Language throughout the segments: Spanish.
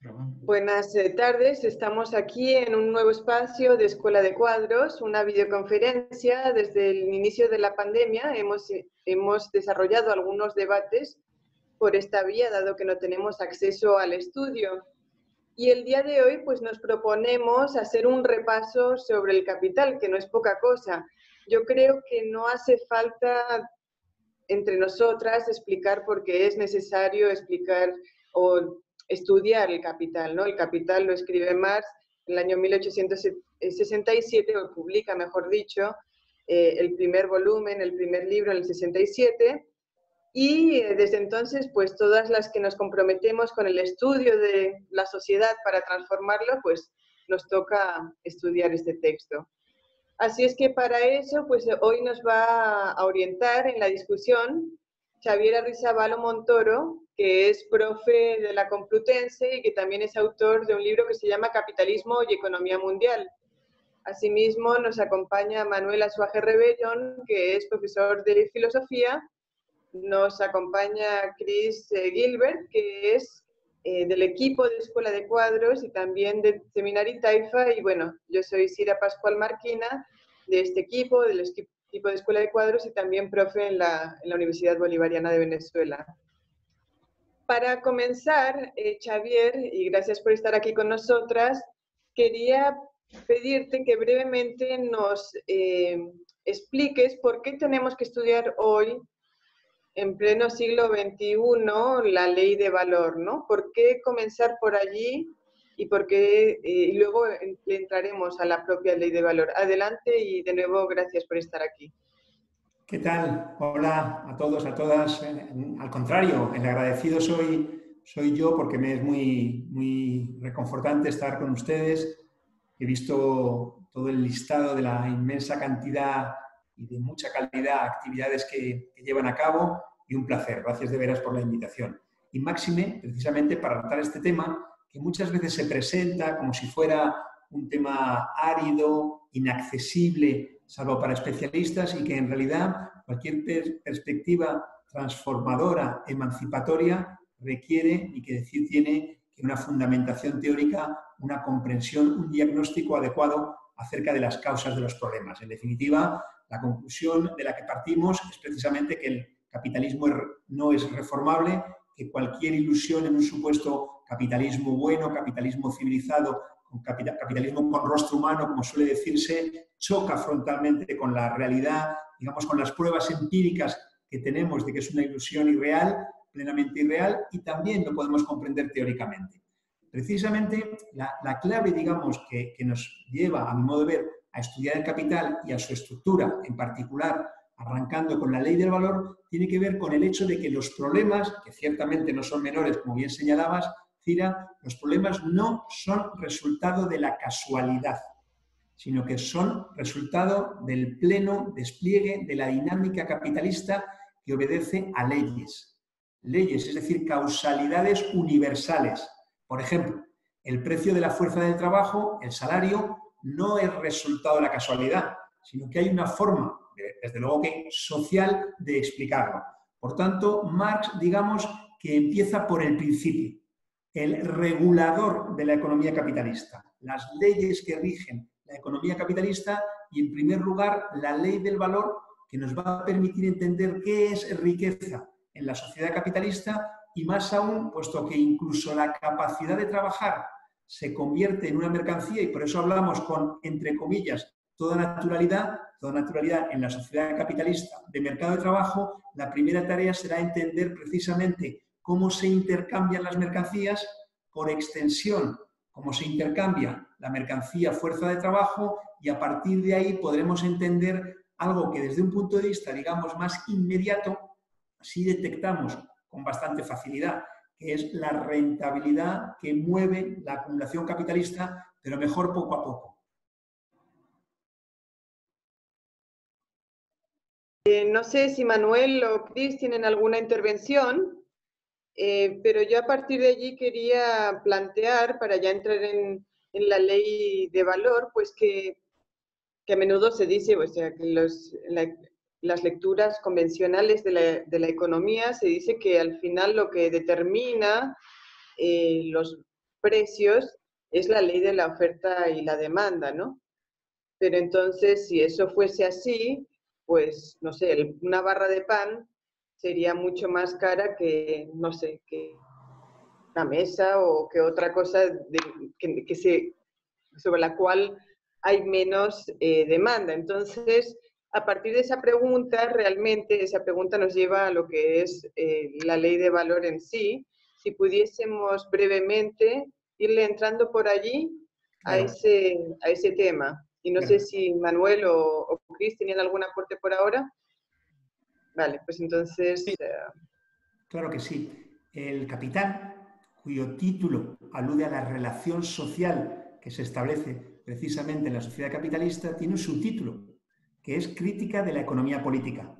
Buenas eh, tardes, estamos aquí en un nuevo espacio de Escuela de Cuadros, una videoconferencia. Desde el inicio de la pandemia hemos, eh, hemos desarrollado algunos debates por esta vía, dado que no tenemos acceso al estudio. Y el día de hoy pues nos proponemos hacer un repaso sobre el capital, que no es poca cosa. Yo creo que no hace falta entre nosotras explicar por qué es necesario explicar o estudiar el capital, ¿no? El capital lo escribe Marx en el año 1867, o publica, mejor dicho, eh, el primer volumen, el primer libro en el 67, y eh, desde entonces, pues todas las que nos comprometemos con el estudio de la sociedad para transformarlo, pues nos toca estudiar este texto. Así es que para eso, pues hoy nos va a orientar en la discusión Xavier Arrizabalo Montoro, que es profe de la Complutense y que también es autor de un libro que se llama Capitalismo y Economía Mundial. Asimismo, nos acompaña Manuel Asuaje Rebellón, que es profesor de filosofía. Nos acompaña Chris eh, Gilbert, que es eh, del equipo de Escuela de Cuadros y también del Seminario Taifa. Y bueno, yo soy Sira Pascual Marquina, de este equipo, del equipo de Escuela de Cuadros y también profe en la, en la Universidad Bolivariana de Venezuela. Para comenzar, eh, Xavier, y gracias por estar aquí con nosotras, quería pedirte que brevemente nos eh, expliques por qué tenemos que estudiar hoy, en pleno siglo XXI, la ley de valor, ¿no? ¿Por qué comenzar por allí y por qué, eh, y luego entraremos a la propia ley de valor? Adelante y de nuevo gracias por estar aquí. ¿Qué tal? Hola a todos, a todas. Al contrario, el agradecido soy, soy yo porque me es muy, muy reconfortante estar con ustedes. He visto todo el listado de la inmensa cantidad y de mucha calidad de actividades que, que llevan a cabo y un placer. Gracias de veras por la invitación. Y máxime, precisamente para tratar este tema, que muchas veces se presenta como si fuera un tema árido, inaccesible, salvo para especialistas, y que en realidad cualquier perspectiva transformadora, emancipatoria, requiere y que decir tiene que una fundamentación teórica, una comprensión, un diagnóstico adecuado acerca de las causas de los problemas. En definitiva, la conclusión de la que partimos es precisamente que el capitalismo no es reformable, que cualquier ilusión en un supuesto capitalismo bueno, capitalismo civilizado, capitalismo con rostro humano, como suele decirse, choca frontalmente con la realidad, digamos, con las pruebas empíricas que tenemos de que es una ilusión irreal, plenamente irreal, y también lo podemos comprender teóricamente. Precisamente la, clave, digamos, que, que nos lleva, a mi modo de ver, a estudiar el capital y a su estructura, en particular arrancando con la ley del valor, tiene que ver con el hecho de que los problemas, que ciertamente no son menores, como bien señalabas, Cira, los problemas no son resultado de la casualidad, sino que son resultado del pleno despliegue de la dinámica capitalista que obedece a leyes. Leyes, es decir, causalidades universales. Por ejemplo, el precio de la fuerza del trabajo, el salario, no es resultado de la casualidad, sino que hay una forma, desde luego que social, de explicarlo. Por tanto, Marx, digamos, que empieza por el principio, el regulador de la economía capitalista, las leyes que rigen la economía capitalista y, en primer lugar, la ley del valor que nos va a permitir entender qué es riqueza en la sociedad capitalista y más aún, puesto que incluso la capacidad de trabajar se convierte en una mercancía y por eso hablamos con, entre comillas, toda naturalidad, toda naturalidad en la sociedad capitalista de mercado de trabajo, la primera tarea será entender precisamente cómo se intercambian las mercancías, por extensión cómo se intercambia la mercancía fuerza de trabajo y a partir de ahí podremos entender algo que desde un punto de vista, digamos, más inmediato, sí detectamos con bastante facilidad, que es la rentabilidad que mueve la acumulación capitalista, pero mejor poco a poco. Eh, no sé si Manuel o Cris tienen alguna intervención. Eh, pero yo a partir de allí quería plantear, para ya entrar en, la ley de valor, pues que, a menudo se dice, o sea, que las lecturas convencionales de la, economía se dice que al final lo que determina eh, los, precios es la ley de la oferta y la demanda, ¿no? Pero entonces, si eso fuese así, pues, no sé, una barra de pan sería mucho más cara que, no sé, que una mesa o que otra cosa que, se, sobre la cual hay menos eh, demanda. Entonces, a partir de esa pregunta, realmente esa pregunta nos lleva a lo que es eh, la ley de valor en sí. Si pudiésemos brevemente irle entrando por allí a, ese, a ese tema. Y no sé si Manuel o, o Cris tenían algún aporte por ahora. Vale, pues entonces... Eh, claro que sí. El capital, cuyo título alude a la relación social que se establece precisamente en la sociedad capitalista, tiene un subtítulo, que es crítica de la economía política.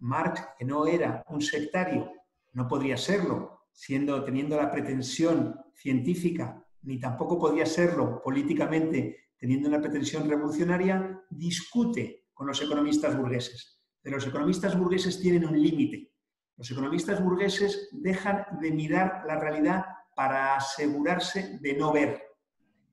Marx, que no era un sectario, no podría serlo, siendo, teniendo la pretensión científica, ni tampoco podía serlo políticamente, teniendo una pretensión revolucionaria, discute con los economistas burgueses. Pero los economistas burgueses tienen un límite. Los economistas burgueses dejan de mirar la realidad para asegurarse de no ver.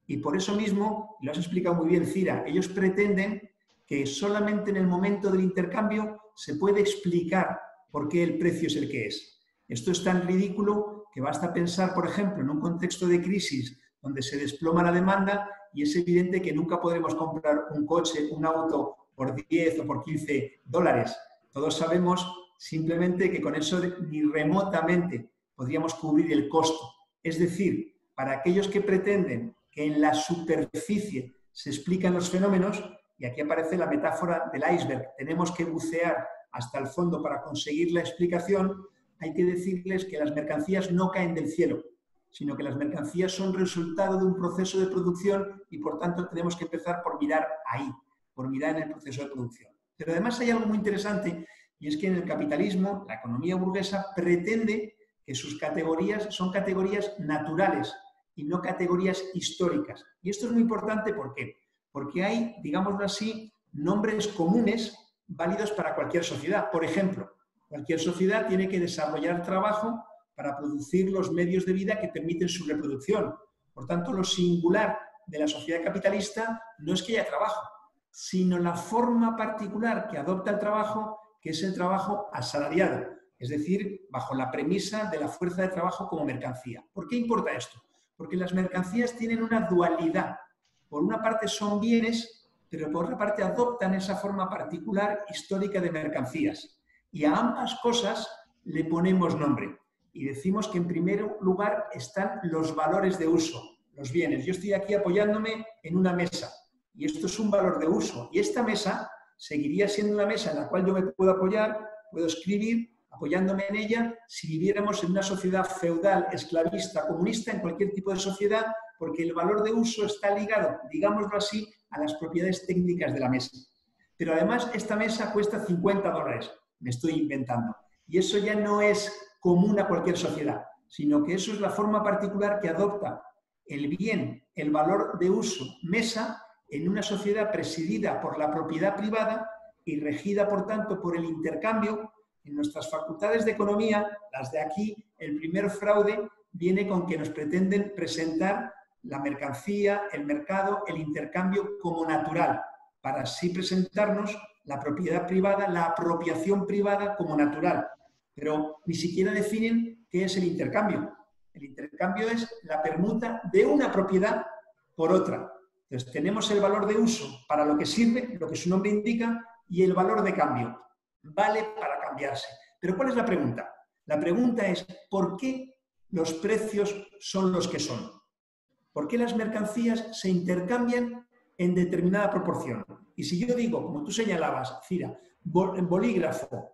Y por eso mismo, lo has explicado muy bien, Cira, ellos pretenden que solamente en el momento del intercambio se puede explicar por qué el precio es el que es. Esto es tan ridículo que basta pensar, por ejemplo, en un contexto de crisis donde se desploma la demanda y es evidente que nunca podremos comprar un coche, un auto por 10 o por 15 dólares. Todos sabemos simplemente que con eso ni remotamente podríamos cubrir el costo. Es decir, para aquellos que pretenden que en la superficie se explican los fenómenos, y aquí aparece la metáfora del iceberg. Tenemos que bucear hasta el fondo para conseguir la explicación. Hay que decirles que las mercancías no caen del cielo, sino que las mercancías son resultado de un proceso de producción y por tanto tenemos que empezar por mirar ahí, por mirar en el proceso de producción. Pero además hay algo muy interesante y es que en el capitalismo, la economía burguesa pretende que sus categorías son categorías naturales y no categorías históricas. Y esto es muy importante porque porque hay, digámoslo así, nombres comunes válidos para cualquier sociedad. Por ejemplo, cualquier sociedad tiene que desarrollar trabajo para producir los medios de vida que permiten su reproducción. Por tanto, lo singular de la sociedad capitalista no es que haya trabajo, sino la forma particular que adopta el trabajo, que es el trabajo asalariado, es decir, bajo la premisa de la fuerza de trabajo como mercancía. ¿Por qué importa esto? Porque las mercancías tienen una dualidad por una parte son bienes, pero por otra parte adoptan esa forma particular histórica de mercancías. Y a ambas cosas le ponemos nombre. Y decimos que en primer lugar están los valores de uso, los bienes. Yo estoy aquí apoyándome en una mesa y esto es un valor de uso. Y esta mesa seguiría siendo una mesa en la cual yo me puedo apoyar, puedo escribir, apoyándome en ella, si viviéramos en una sociedad feudal, esclavista, comunista, en cualquier tipo de sociedad, porque el valor de uso está ligado, digámoslo así, a las propiedades técnicas de la mesa. Pero además esta mesa cuesta 50 dólares, me estoy inventando. Y eso ya no es común a cualquier sociedad, sino que eso es la forma particular que adopta el bien, el valor de uso, mesa, en una sociedad presidida por la propiedad privada y regida, por tanto, por el intercambio. En nuestras facultades de economía, las de aquí, el primer fraude viene con que nos pretenden presentar la mercancía, el mercado, el intercambio como natural, para así presentarnos la propiedad privada, la apropiación privada como natural. Pero ni siquiera definen qué es el intercambio. El intercambio es la permuta de una propiedad por otra. Entonces tenemos el valor de uso para lo que sirve, lo que su nombre indica, y el valor de cambio. Vale para cambiarse. Pero ¿cuál es la pregunta? La pregunta es, ¿por qué los precios son los que son? ¿Por qué las mercancías se intercambian en determinada proporción? Y si yo digo, como tú señalabas, Cira, bolígrafo,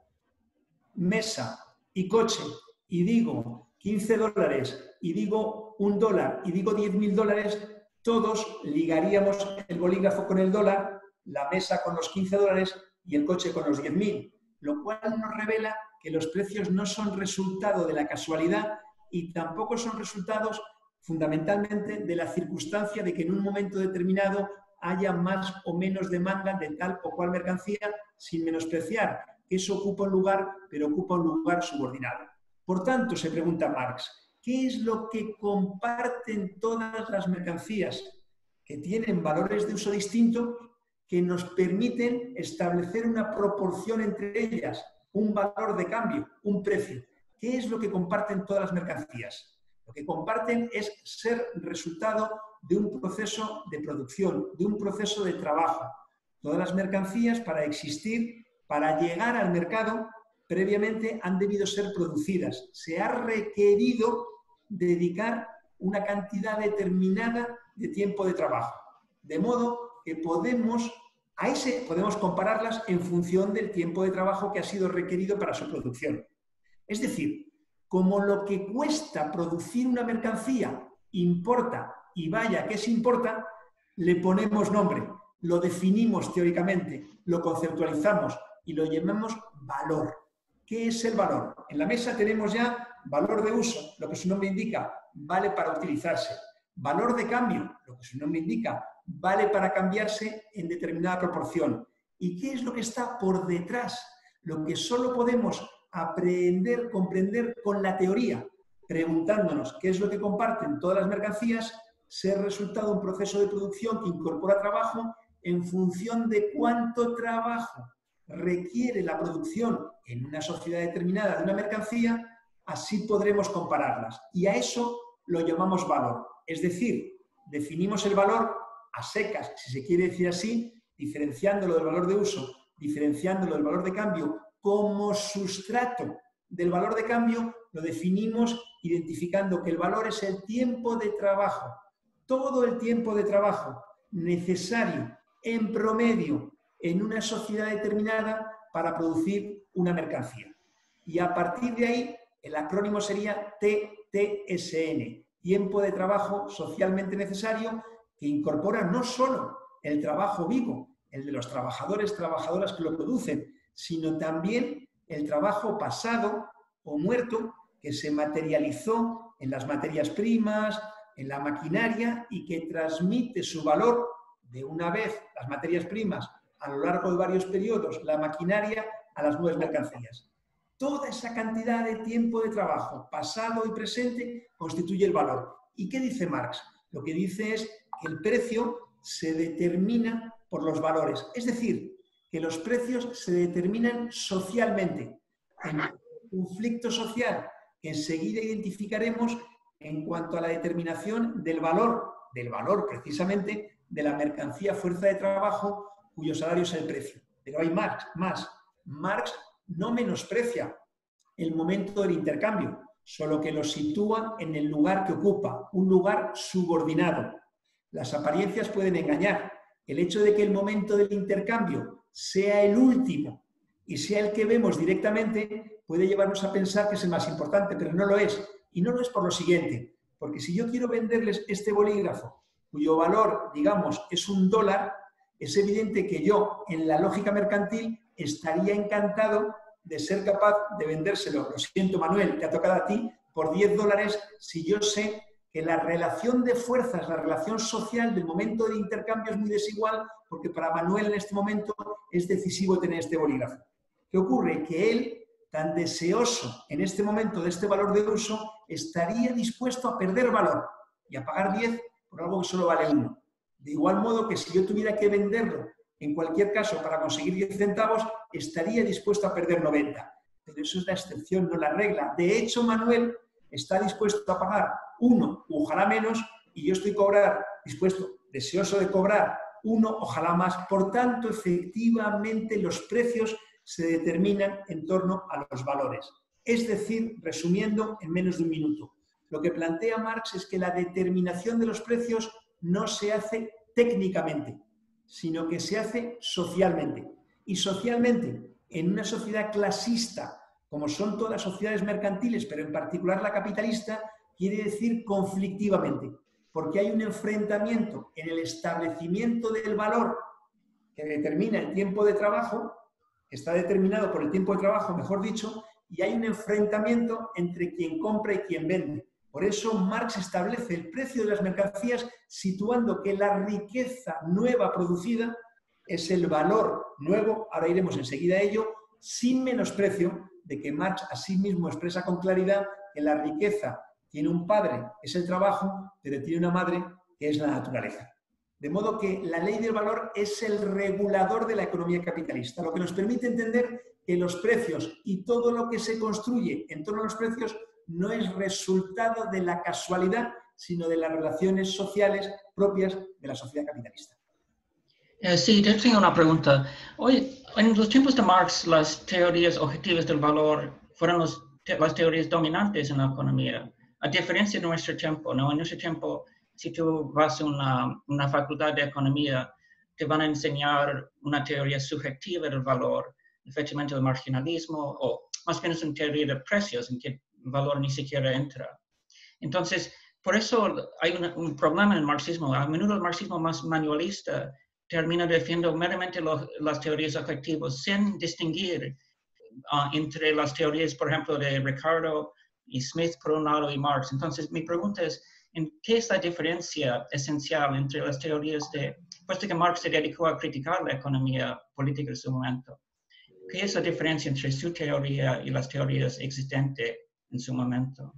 mesa y coche, y digo 15 dólares, y digo un dólar, y digo 10.000 dólares, todos ligaríamos el bolígrafo con el dólar, la mesa con los 15 dólares y el coche con los 10.000, lo cual nos revela que los precios no son resultado de la casualidad y tampoco son resultados fundamentalmente de la circunstancia de que en un momento determinado haya más o menos demanda de tal o cual mercancía, sin menospreciar eso ocupa un lugar, pero ocupa un lugar subordinado. Por tanto, se pregunta Marx, ¿Qué es lo que comparten todas las mercancías que tienen valores de uso distintos que nos permiten establecer una proporción entre ellas, un valor de cambio, un precio? ¿Qué es lo que comparten todas las mercancías? Lo que comparten es ser resultado de un proceso de producción, de un proceso de trabajo. Todas las mercancías, para existir, para llegar al mercado, previamente han debido ser producidas. Se ha requerido dedicar una cantidad determinada de tiempo de trabajo. De modo que podemos, a ese, podemos compararlas en función del tiempo de trabajo que ha sido requerido para su producción. Es decir, como lo que cuesta producir una mercancía importa y vaya que se importa, le ponemos nombre, lo definimos teóricamente, lo conceptualizamos y lo llamamos valor. ¿Qué es el valor? En la mesa tenemos ya valor de uso, lo que su nombre indica, vale para utilizarse. Valor de cambio, lo que su nombre indica, vale para cambiarse en determinada proporción. ¿Y qué es lo que está por detrás? Lo que solo podemos aprender, comprender con la teoría, preguntándonos qué es lo que comparten todas las mercancías, ser resultado un proceso de producción que incorpora trabajo en función de cuánto trabajo requiere la producción en una sociedad determinada de una mercancía, así podremos compararlas. Y a eso lo llamamos valor. Es decir, definimos el valor a secas, si se quiere decir así, diferenciándolo del valor de uso, diferenciándolo del valor de cambio como sustrato del valor de cambio, lo definimos identificando que el valor es el tiempo de trabajo, todo el tiempo de trabajo necesario en promedio en una sociedad determinada para producir una mercancía. Y a partir de ahí, el acrónimo sería TTSN, tiempo de trabajo socialmente necesario, que incorpora no solo el trabajo vivo, el de los trabajadores, trabajadoras que lo producen, sino también el trabajo pasado o muerto que se materializó en las materias primas, en la maquinaria y que transmite su valor de una vez las materias primas a lo largo de varios periodos la maquinaria a las nuevas mercancías. Toda esa cantidad de tiempo de trabajo, pasado y presente, constituye el valor. ¿Y qué dice Marx? Lo que dice es que el precio se determina por los valores. Es decir, que los precios se determinan socialmente. En conflicto social que enseguida identificaremos en cuanto a la determinación del valor, del valor precisamente de la mercancía fuerza de trabajo cuyo salario es el precio. Pero hay Marx, más. Marx no menosprecia el momento del intercambio, solo que lo sitúa en el lugar que ocupa, un lugar subordinado. Las apariencias pueden engañar. El hecho de que el momento del intercambio sea el último y sea el que vemos directamente puede llevarnos a pensar que es el más importante, pero no lo es. Y no lo es por lo siguiente, porque si yo quiero venderles este bolígrafo, cuyo valor, digamos, es un dólar, es evidente que yo, en la lógica mercantil, estaría encantado de ser capaz de vendérselo, lo siento Manuel, te ha tocado a ti, por 10 dólares si yo sé que la relación de fuerzas, la relación social del momento de intercambio es muy desigual, porque para Manuel en este momento es decisivo tener este bolígrafo. ¿Qué ocurre? Que él, tan deseoso en este momento de este valor de uso, estaría dispuesto a perder valor y a pagar 10 por algo que solo vale 1. De igual modo que si yo tuviera que venderlo en cualquier caso para conseguir 10 centavos, estaría dispuesto a perder 90. Pero eso es la excepción, no la regla. De hecho, Manuel está dispuesto a pagar uno, ojalá menos, y yo estoy cobrar, dispuesto, deseoso de cobrar uno, ojalá más. Por tanto, efectivamente, los precios se determinan en torno a los valores. Es decir, resumiendo en menos de un minuto, lo que plantea Marx es que la determinación de los precios no se hace técnicamente, sino que se hace socialmente. Y socialmente, en una sociedad clasista, como son todas las sociedades mercantiles, pero en particular la capitalista, quiere decir conflictivamente, porque hay un enfrentamiento en el establecimiento del valor que determina el tiempo de trabajo, está determinado por el tiempo de trabajo, mejor dicho, y hay un enfrentamiento entre quien compra y quien vende. Por eso Marx establece el precio de las mercancías situando que la riqueza nueva producida es el valor nuevo, ahora iremos enseguida a ello, sin menosprecio de que Marx asimismo expresa con claridad que la riqueza tiene un padre, es el trabajo, pero tiene una madre, que es la naturaleza. De modo que la ley del valor es el regulador de la economía capitalista, lo que nos permite entender que los precios y todo lo que se construye en torno a los precios no es resultado de la casualidad, sino de las relaciones sociales propias de la sociedad capitalista. Eh, sí, yo tengo una pregunta. Hoy, en los tiempos de Marx, las teorías objetivas del valor fueron las teorías dominantes en la economía, a diferencia de nuestro tiempo. ¿no? En nuestro tiempo, si tú vas a una, una facultad de economía, te van a enseñar una teoría subjetiva del valor, el marginalismo, o más bien es una teoría de precios en que valor ni siquiera entra. Entonces, por eso hay un, problema en el marxismo. A menudo el marxismo más manualista termina defendiendo meramente las teorías objetivas sin distinguir ah, entre las teorías, por ejemplo, de Ricardo y Smith por un lado y Marx. Entonces, mi pregunta es, ¿en qué es la diferencia esencial entre las teorías de, puesto que Marx se dedicó a criticar la economía política en su momento, ¿qué es la diferencia entre su teoría y las teorías existentes en su momento?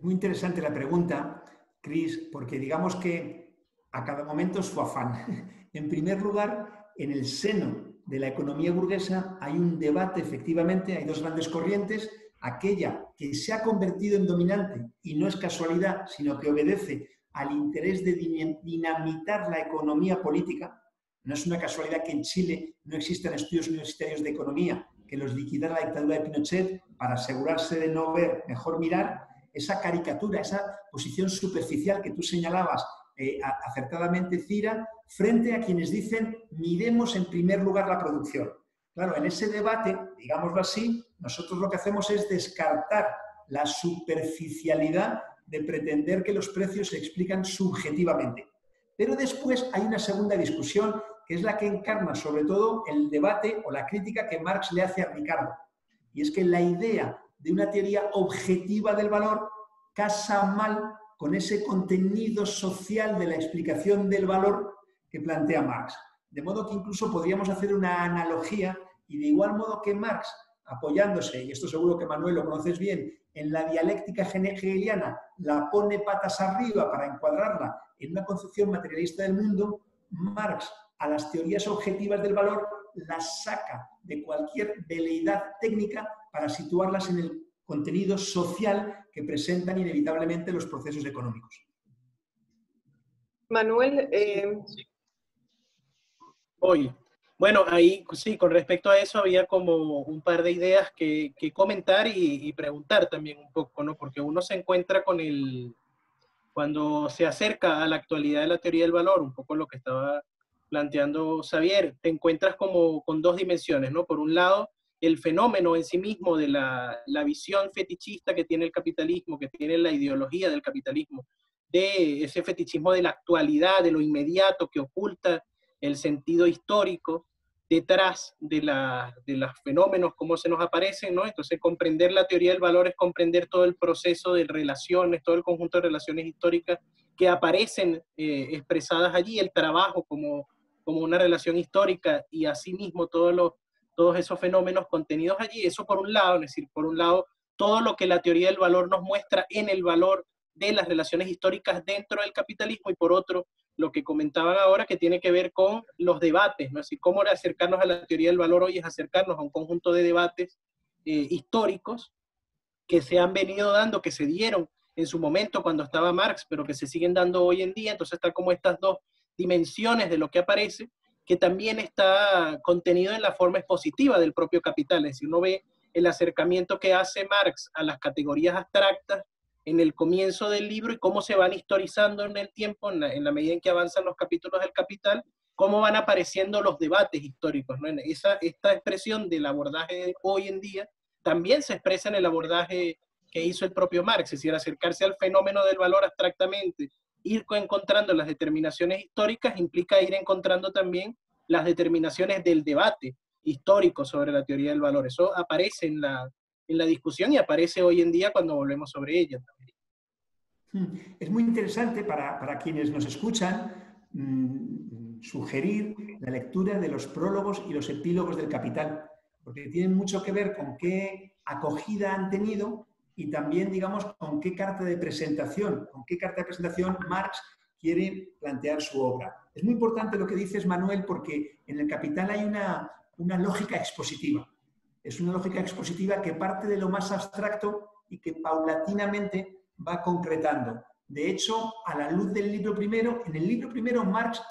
Muy interesante la pregunta, Chris, porque digamos que a cada momento su afán. En primer lugar, en el seno de la economía burguesa hay un debate, efectivamente, hay dos grandes corrientes aquella que se ha convertido en dominante y no es casualidad, sino que obedece al interés de dinamitar la economía política, no es una casualidad que en Chile no existan estudios universitarios de economía que los liquidara la dictadura de Pinochet para asegurarse de no ver, mejor mirar, esa caricatura, esa posición superficial que tú señalabas eh, acertadamente, Cira, frente a quienes dicen miremos en primer lugar la producción. Claro, en ese debate, digámoslo así, nosotros lo que hacemos es descartar la superficialidad de pretender que los precios se explican subjetivamente. Pero después hay una segunda discusión que es la que encarna sobre todo el debate o la crítica que Marx le hace a Ricardo. Y es que la idea de una teoría objetiva del valor casa mal con ese contenido social de la explicación del valor que plantea Marx. De modo que incluso podríamos hacer una analogía y de igual modo que Marx, apoyándose, y esto seguro que Manuel lo conoces bien, en la dialéctica hegeliana, la pone patas arriba para encuadrarla en una concepción materialista del mundo, Marx a las teorías objetivas del valor las saca de cualquier veleidad técnica para situarlas en el contenido social que presentan inevitablemente los procesos económicos. Manuel, eh, Hoy. Bueno, ahí sí, con respecto a eso había como un par de ideas que, comentar y, preguntar también un poco, ¿no? Porque uno se encuentra con el, cuando se acerca a la actualidad de la teoría del valor, un poco lo que estaba planteando Xavier, te encuentras como con dos dimensiones, ¿no? Por un lado, el fenómeno en sí mismo de la, la visión fetichista que tiene el capitalismo, que tiene la ideología del capitalismo, de ese fetichismo de la actualidad, de lo inmediato que oculta el sentido histórico detrás de, de los fenómenos, cómo se nos aparecen, ¿no? Entonces, comprender la teoría del valor es comprender todo el proceso de relaciones, todo el conjunto de relaciones históricas que aparecen eh, expresadas allí, el trabajo como, como una relación histórica y asimismo todos, los, todos esos fenómenos contenidos allí. Eso por un lado, es decir, por un lado, todo lo que la teoría del valor nos muestra en el valor de las relaciones históricas dentro del capitalismo y por otro, lo que comentaban ahora que tiene que ver con los debates, ¿no? Así cómo acercarnos a la teoría del valor hoy es acercarnos a un conjunto de debates eh, históricos que se han venido dando, que se dieron en su momento cuando estaba Marx, pero que se siguen dando hoy en día. Entonces están como estas dos dimensiones de lo que aparece, que también está contenido en la forma expositiva del propio capital. Es decir, uno ve el acercamiento que hace Marx a las categorías abstractas en el comienzo del libro y cómo se van historizando en el tiempo, en la, medida en que avanzan los capítulos del Capital, cómo van apareciendo los debates históricos. ¿no? Esa, esta expresión del abordaje hoy en día también se expresa en el abordaje que hizo el propio Marx, es decir, acercarse al fenómeno del valor abstractamente, ir encontrando las determinaciones históricas implica ir encontrando también las determinaciones del debate histórico sobre la teoría del valor. Eso aparece en la, en la discusión y aparece hoy en día cuando volvemos sobre ella también. Hmm. Es muy interesante para, quienes nos escuchan mm, sugerir la lectura de los prólogos y los epílogos del Capital, porque tienen mucho que ver con qué acogida han tenido y también, digamos, con qué carta de presentación, con qué carta de presentación Marx quiere plantear su obra. Es muy importante lo que dices, Manuel, porque en el Capital hay una, una lógica expositiva. Es una lógica expositiva que parte de lo más abstracto y que paulatinamente va concretando. De hecho, a la luz del libro primero, en el libro primero Marx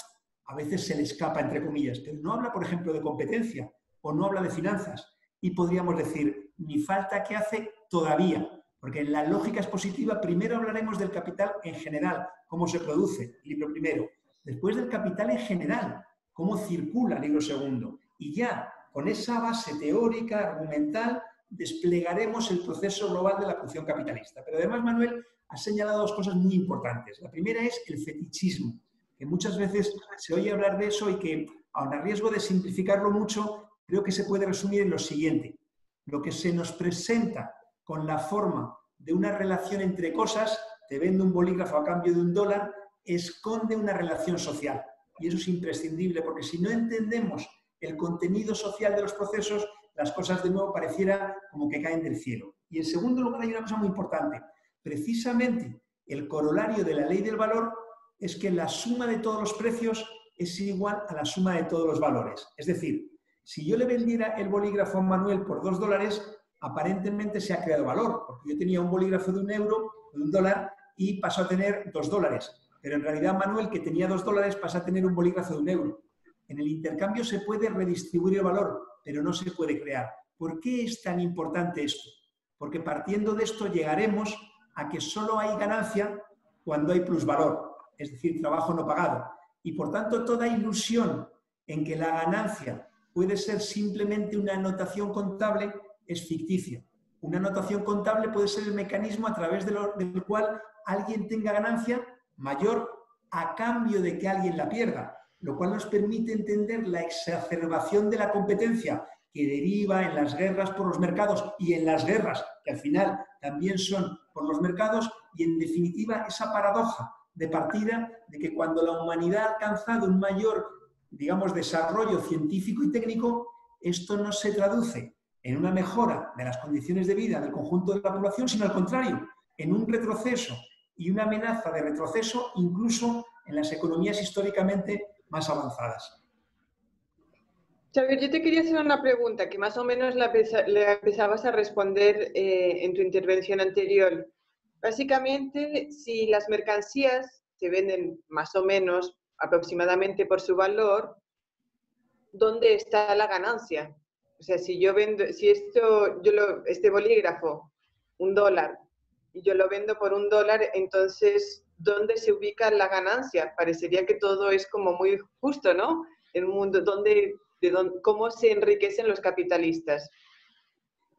a veces se le escapa, entre comillas, pero no habla, por ejemplo, de competencia o no habla de finanzas. Y podríamos decir, ni falta que hace todavía, porque en la lógica expositiva primero hablaremos del capital en general, cómo se produce, libro primero, después del capital en general, cómo circula, libro segundo, y ya con esa base teórica, argumental, desplegaremos el proceso global de la producción capitalista. Pero además, Manuel ha señalado dos cosas muy importantes. La primera es el fetichismo, que muchas veces se oye hablar de eso y que, aun a riesgo de simplificarlo mucho, creo que se puede resumir en lo siguiente. Lo que se nos presenta con la forma de una relación entre cosas, te vendo un bolígrafo a cambio de un dólar, esconde una relación social. Y eso es imprescindible, porque si no entendemos el contenido social de los procesos, las cosas de nuevo pareciera como que caen del cielo. Y en segundo lugar hay una cosa muy importante. Precisamente el corolario de la ley del valor es que la suma de todos los precios es igual a la suma de todos los valores. Es decir, si yo le vendiera el bolígrafo a Manuel por dos dólares, aparentemente se ha creado valor, porque yo tenía un bolígrafo de un euro, de un dólar, y pasó a tener dos dólares. Pero en realidad Manuel, que tenía dos dólares, pasa a tener un bolígrafo de un euro. En el intercambio se puede redistribuir el valor, pero no se puede crear. ¿Por qué es tan importante esto? Porque partiendo de esto llegaremos a que solo hay ganancia cuando hay plusvalor, es decir, trabajo no pagado. Y por tanto, toda ilusión en que la ganancia puede ser simplemente una anotación contable es ficticia. Una anotación contable puede ser el mecanismo a través del cual alguien tenga ganancia mayor a cambio de que alguien la pierda lo cual nos permite entender la exacerbación de la competencia que deriva en las guerras por los mercados y en las guerras, que al final también son por los mercados, y en definitiva esa paradoja de partida de que cuando la humanidad ha alcanzado un mayor, digamos, desarrollo científico y técnico, esto no se traduce en una mejora de las condiciones de vida del conjunto de la población, sino al contrario, en un retroceso y una amenaza de retroceso incluso en las economías históricamente más avanzadas. Xavier, yo te quería hacer una pregunta que más o menos la, empezabas a responder eh, en tu intervención anterior. Básicamente, si las mercancías se venden más o menos aproximadamente por su valor, ¿dónde está la ganancia? O sea, si yo vendo, si esto, yo lo, este bolígrafo, un dólar, y yo lo vendo por un dólar, entonces dónde se ubica la ganancia. Parecería que todo es como muy justo, ¿no? Un mundo donde, de cómo se enriquecen los capitalistas.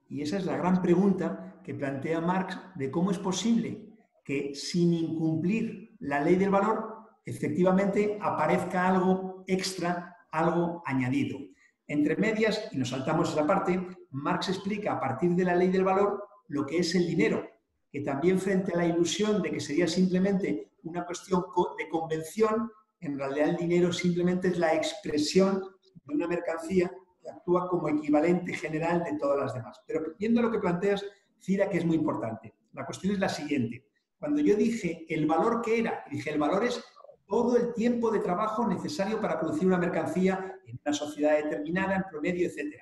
Y esa es la gran pregunta que plantea Marx de cómo es posible que sin incumplir la ley del valor, efectivamente aparezca algo extra, algo añadido. Entre medias, y nos saltamos esa parte, Marx explica a partir de la ley del valor lo que es el dinero, que también frente a la ilusión de que sería simplemente una cuestión de convención, en realidad el dinero simplemente es la expresión de una mercancía que actúa como equivalente general de todas las demás. Pero viendo lo que planteas, Cira, que es muy importante. La cuestión es la siguiente. Cuando yo dije el valor que era, dije el valor es todo el tiempo de trabajo necesario para producir una mercancía en una sociedad determinada, en promedio, etc.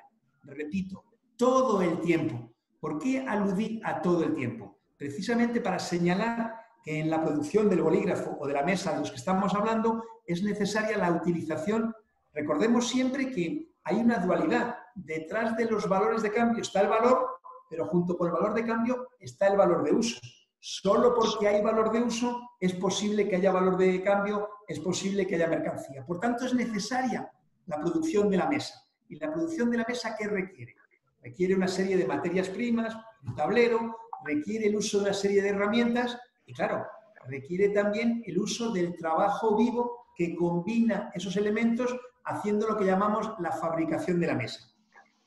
Repito, todo el tiempo. ¿Por qué aludí a todo el tiempo? precisamente para señalar que en la producción del bolígrafo o de la mesa de los que estamos hablando es necesaria la utilización. Recordemos siempre que hay una dualidad. Detrás de los valores de cambio está el valor, pero junto con el valor de cambio está el valor de uso. Solo porque hay valor de uso es posible que haya valor de cambio, es posible que haya mercancía. Por tanto, es necesaria la producción de la mesa. ¿Y la producción de la mesa qué requiere? Requiere una serie de materias primas, un tablero, requiere el uso de una serie de herramientas y, claro, requiere también el uso del trabajo vivo que combina esos elementos haciendo lo que llamamos la fabricación de la mesa.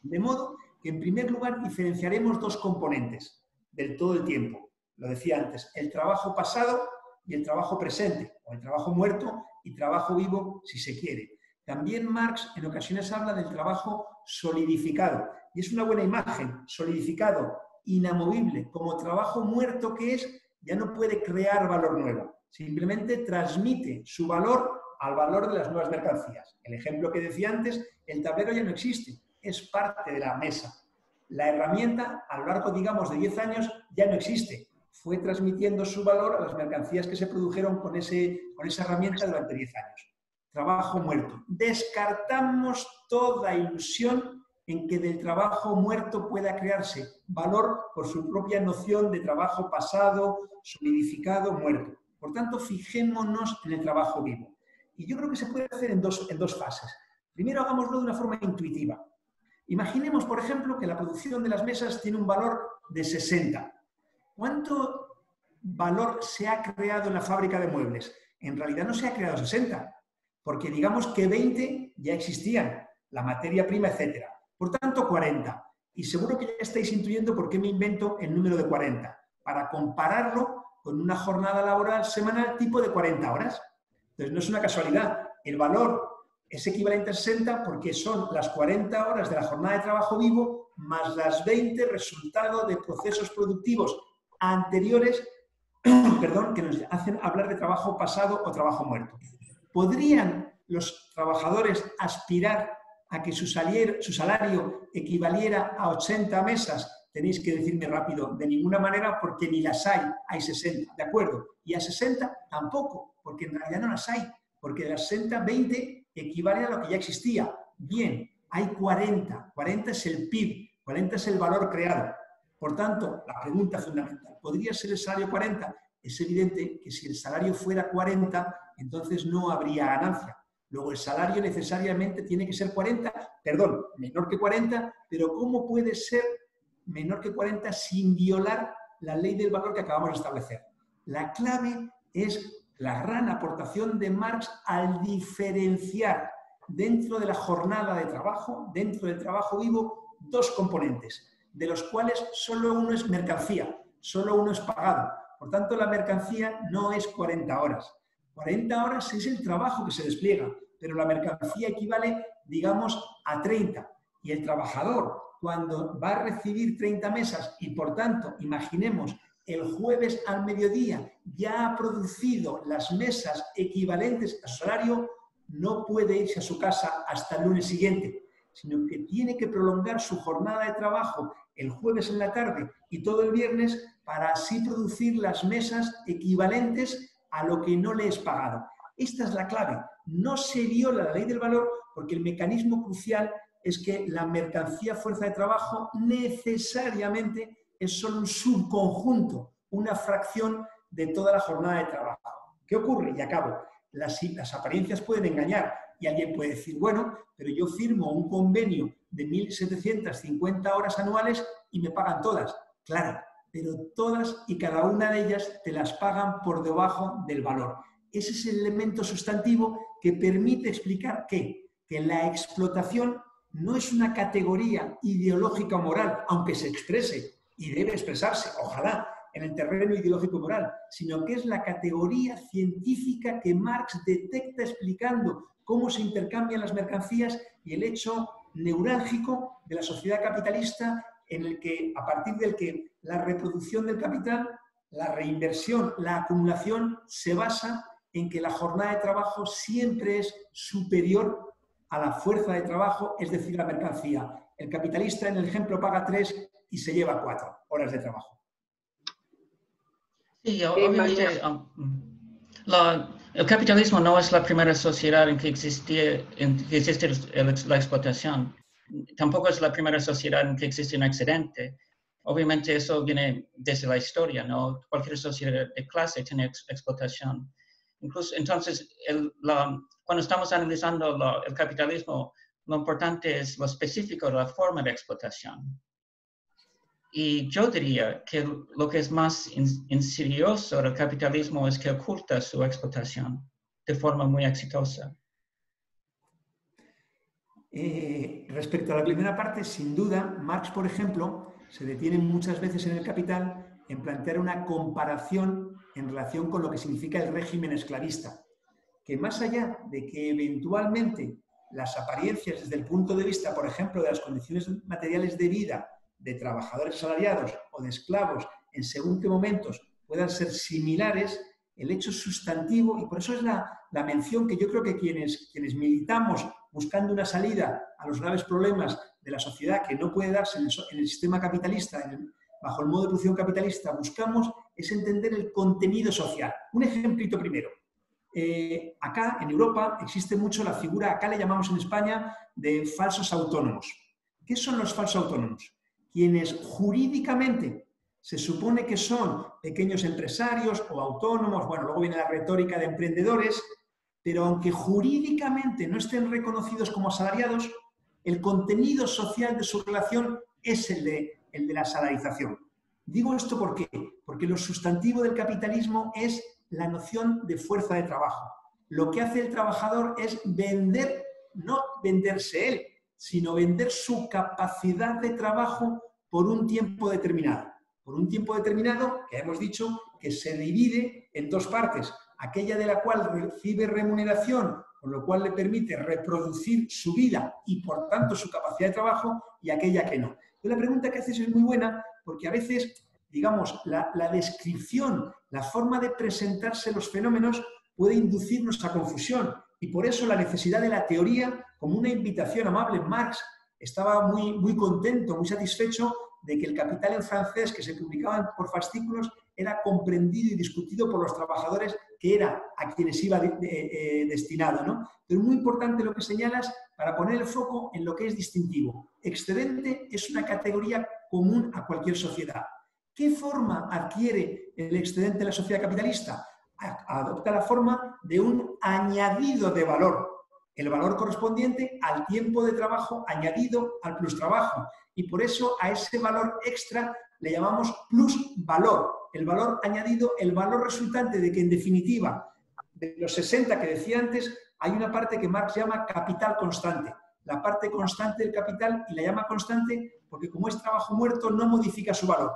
De modo que, en primer lugar, diferenciaremos dos componentes del todo el tiempo. Lo decía antes, el trabajo pasado y el trabajo presente, o el trabajo muerto y trabajo vivo, si se quiere. También Marx en ocasiones habla del trabajo solidificado, y es una buena imagen, solidificado, inamovible, como trabajo muerto que es, ya no puede crear valor nuevo, simplemente transmite su valor al valor de las nuevas mercancías. El ejemplo que decía antes, el tablero ya no existe, es parte de la mesa. La herramienta, a lo largo, digamos, de 10 años, ya no existe. Fue transmitiendo su valor a las mercancías que se produjeron con, ese, con esa herramienta durante 10 años. Trabajo muerto. Descartamos toda ilusión en que del trabajo muerto pueda crearse valor por su propia noción de trabajo pasado, solidificado, muerto. Por tanto, fijémonos en el trabajo vivo. Y yo creo que se puede hacer en dos, en dos fases. Primero, hagámoslo de una forma intuitiva. Imaginemos, por ejemplo, que la producción de las mesas tiene un valor de 60. ¿Cuánto valor se ha creado en la fábrica de muebles? En realidad no se ha creado 60, porque digamos que 20 ya existían, la materia prima, etcétera. Por tanto, 40. Y seguro que ya estáis intuyendo por qué me invento el número de 40, para compararlo con una jornada laboral semanal tipo de 40 horas. Entonces, no es una casualidad. El valor es equivalente a 60 porque son las 40 horas de la jornada de trabajo vivo más las 20 resultado de procesos productivos anteriores perdón, que nos hacen hablar de trabajo pasado o trabajo muerto. ¿Podrían los trabajadores aspirar a que su, su salario equivaliera a 80 mesas? Tenéis que decirme rápido, de ninguna manera porque ni las hay, hay 60, ¿de acuerdo? Y a 60 tampoco, porque en realidad no las hay, porque de las 60, 20 equivalen a lo que ya existía. Bien, hay 40, 40 es el PIB, 40 es el valor creado. Por tanto, la pregunta fundamental, ¿podría ser el salario 40? Es evidente que si el salario fuera 40, entonces no habría ganancia. Luego el salario necesariamente tiene que ser 40, perdón, menor que 40, pero ¿cómo puede ser menor que 40 sin violar la ley del valor que acabamos de establecer? La clave es la gran aportación de Marx al diferenciar dentro de la jornada de trabajo, dentro del trabajo vivo, dos componentes, de los cuales solo uno es mercancía, solo uno es pagado. Por tanto, la mercancía no es 40 horas. 40 horas es el trabajo que se despliega, pero la mercancía equivale, digamos, a 30. Y el trabajador, cuando va a recibir 30 mesas y, por tanto, imaginemos, el jueves al mediodía ya ha producido las mesas equivalentes a su salario, no puede irse a su casa hasta el lunes siguiente, sino que tiene que prolongar su jornada de trabajo el jueves en la tarde y todo el viernes para así producir las mesas equivalentes a lo que no le es pagado. Esta es la clave. No se viola la ley del valor porque el mecanismo crucial es que la mercancía fuerza de trabajo necesariamente es solo un subconjunto, una fracción de toda la jornada de trabajo. ¿Qué ocurre? Y acabo. Las, las apariencias pueden engañar y alguien puede decir, bueno, pero yo firmo un convenio de 1.750 horas anuales y me pagan todas. Claro, pero todas y cada una de ellas te las pagan por debajo del valor. Ese es el elemento sustantivo que permite explicar que, que la explotación no es una categoría ideológica o moral, aunque se exprese y debe expresarse, ojalá, en el terreno ideológico moral, sino que es la categoría científica que Marx detecta explicando cómo se intercambian las mercancías y el hecho neurálgico de la sociedad capitalista en el que, a partir del que la reproducción del capital, la reinversión, la acumulación se basa en que la jornada de trabajo siempre es superior a la fuerza de trabajo, es decir, la mercancía. El capitalista en el ejemplo paga tres y se lleva cuatro horas de trabajo. Sí, obviamente um, el capitalismo no es la primera sociedad en que, existía, en que existe la explotación tampoco es la primera sociedad en que existe un accidente. Obviamente eso viene desde la historia, ¿no? Cualquier sociedad de clase tiene explotación. Incluso, entonces, cuando estamos analizando el capitalismo, lo importante es lo específico de la forma de explotación. Y yo diría que lo que es más insidioso del capitalismo es que oculta su explotación de forma muy exitosa. Eh, respecto a la primera parte, sin duda, Marx, por ejemplo, se detiene muchas veces en el Capital en plantear una comparación en relación con lo que significa el régimen esclavista, que más allá de que eventualmente las apariencias desde el punto de vista, por ejemplo, de las condiciones materiales de vida de trabajadores salariados o de esclavos en según qué momentos puedan ser similares, el hecho sustantivo, y por eso es la, mención que yo creo que quienes, quienes militamos buscando una salida a los graves problemas de la sociedad que no puede darse en el, sistema capitalista, bajo el modo de producción capitalista, buscamos es entender el contenido social. Un ejemplito primero. Eh, acá, en Europa, existe mucho la figura, acá le llamamos en España, de falsos autónomos. ¿Qué son los falsos autónomos? Quienes jurídicamente se supone que son pequeños empresarios o autónomos, bueno, luego viene la retórica de emprendedores, pero aunque jurídicamente no estén reconocidos como asalariados, el contenido social de su relación es el de, la salarización. Digo esto ¿por qué? porque lo sustantivo del capitalismo es la noción de fuerza de trabajo. Lo que hace el trabajador es vender, no venderse él, sino vender su capacidad de trabajo por un tiempo determinado. Por un tiempo determinado que hemos dicho que se divide en dos partes. Aquella de la cual recibe remuneración, con lo cual le permite reproducir su vida y por tanto su capacidad de trabajo, y aquella que no. la pregunta que haces es muy buena porque a veces, digamos, la, descripción, la forma de presentarse los fenómenos puede inducirnos a confusión y por eso la necesidad de la teoría como una invitación amable. Marx estaba muy, muy contento, muy satisfecho de que el capital en francés que se publicaba por fascículos era comprendido y discutido por los trabajadores que era a quienes iba eh, destinado. ¿no? Pero muy importante lo que señalas para poner el foco en lo que es distintivo. Excedente es una categoría común a cualquier sociedad. ¿Qué forma adquiere el excedente de la sociedad capitalista? Adopta la forma de un añadido de valor, el valor correspondiente al tiempo de trabajo añadido al plus trabajo. Y por eso a ese valor extra le llamamos plus valor, el valor añadido, el valor resultante de que en definitiva, de los 60 que decía antes, hay una parte que Marx llama capital constante. La parte constante del capital y la llama constante porque como es trabajo muerto no modifica su valor.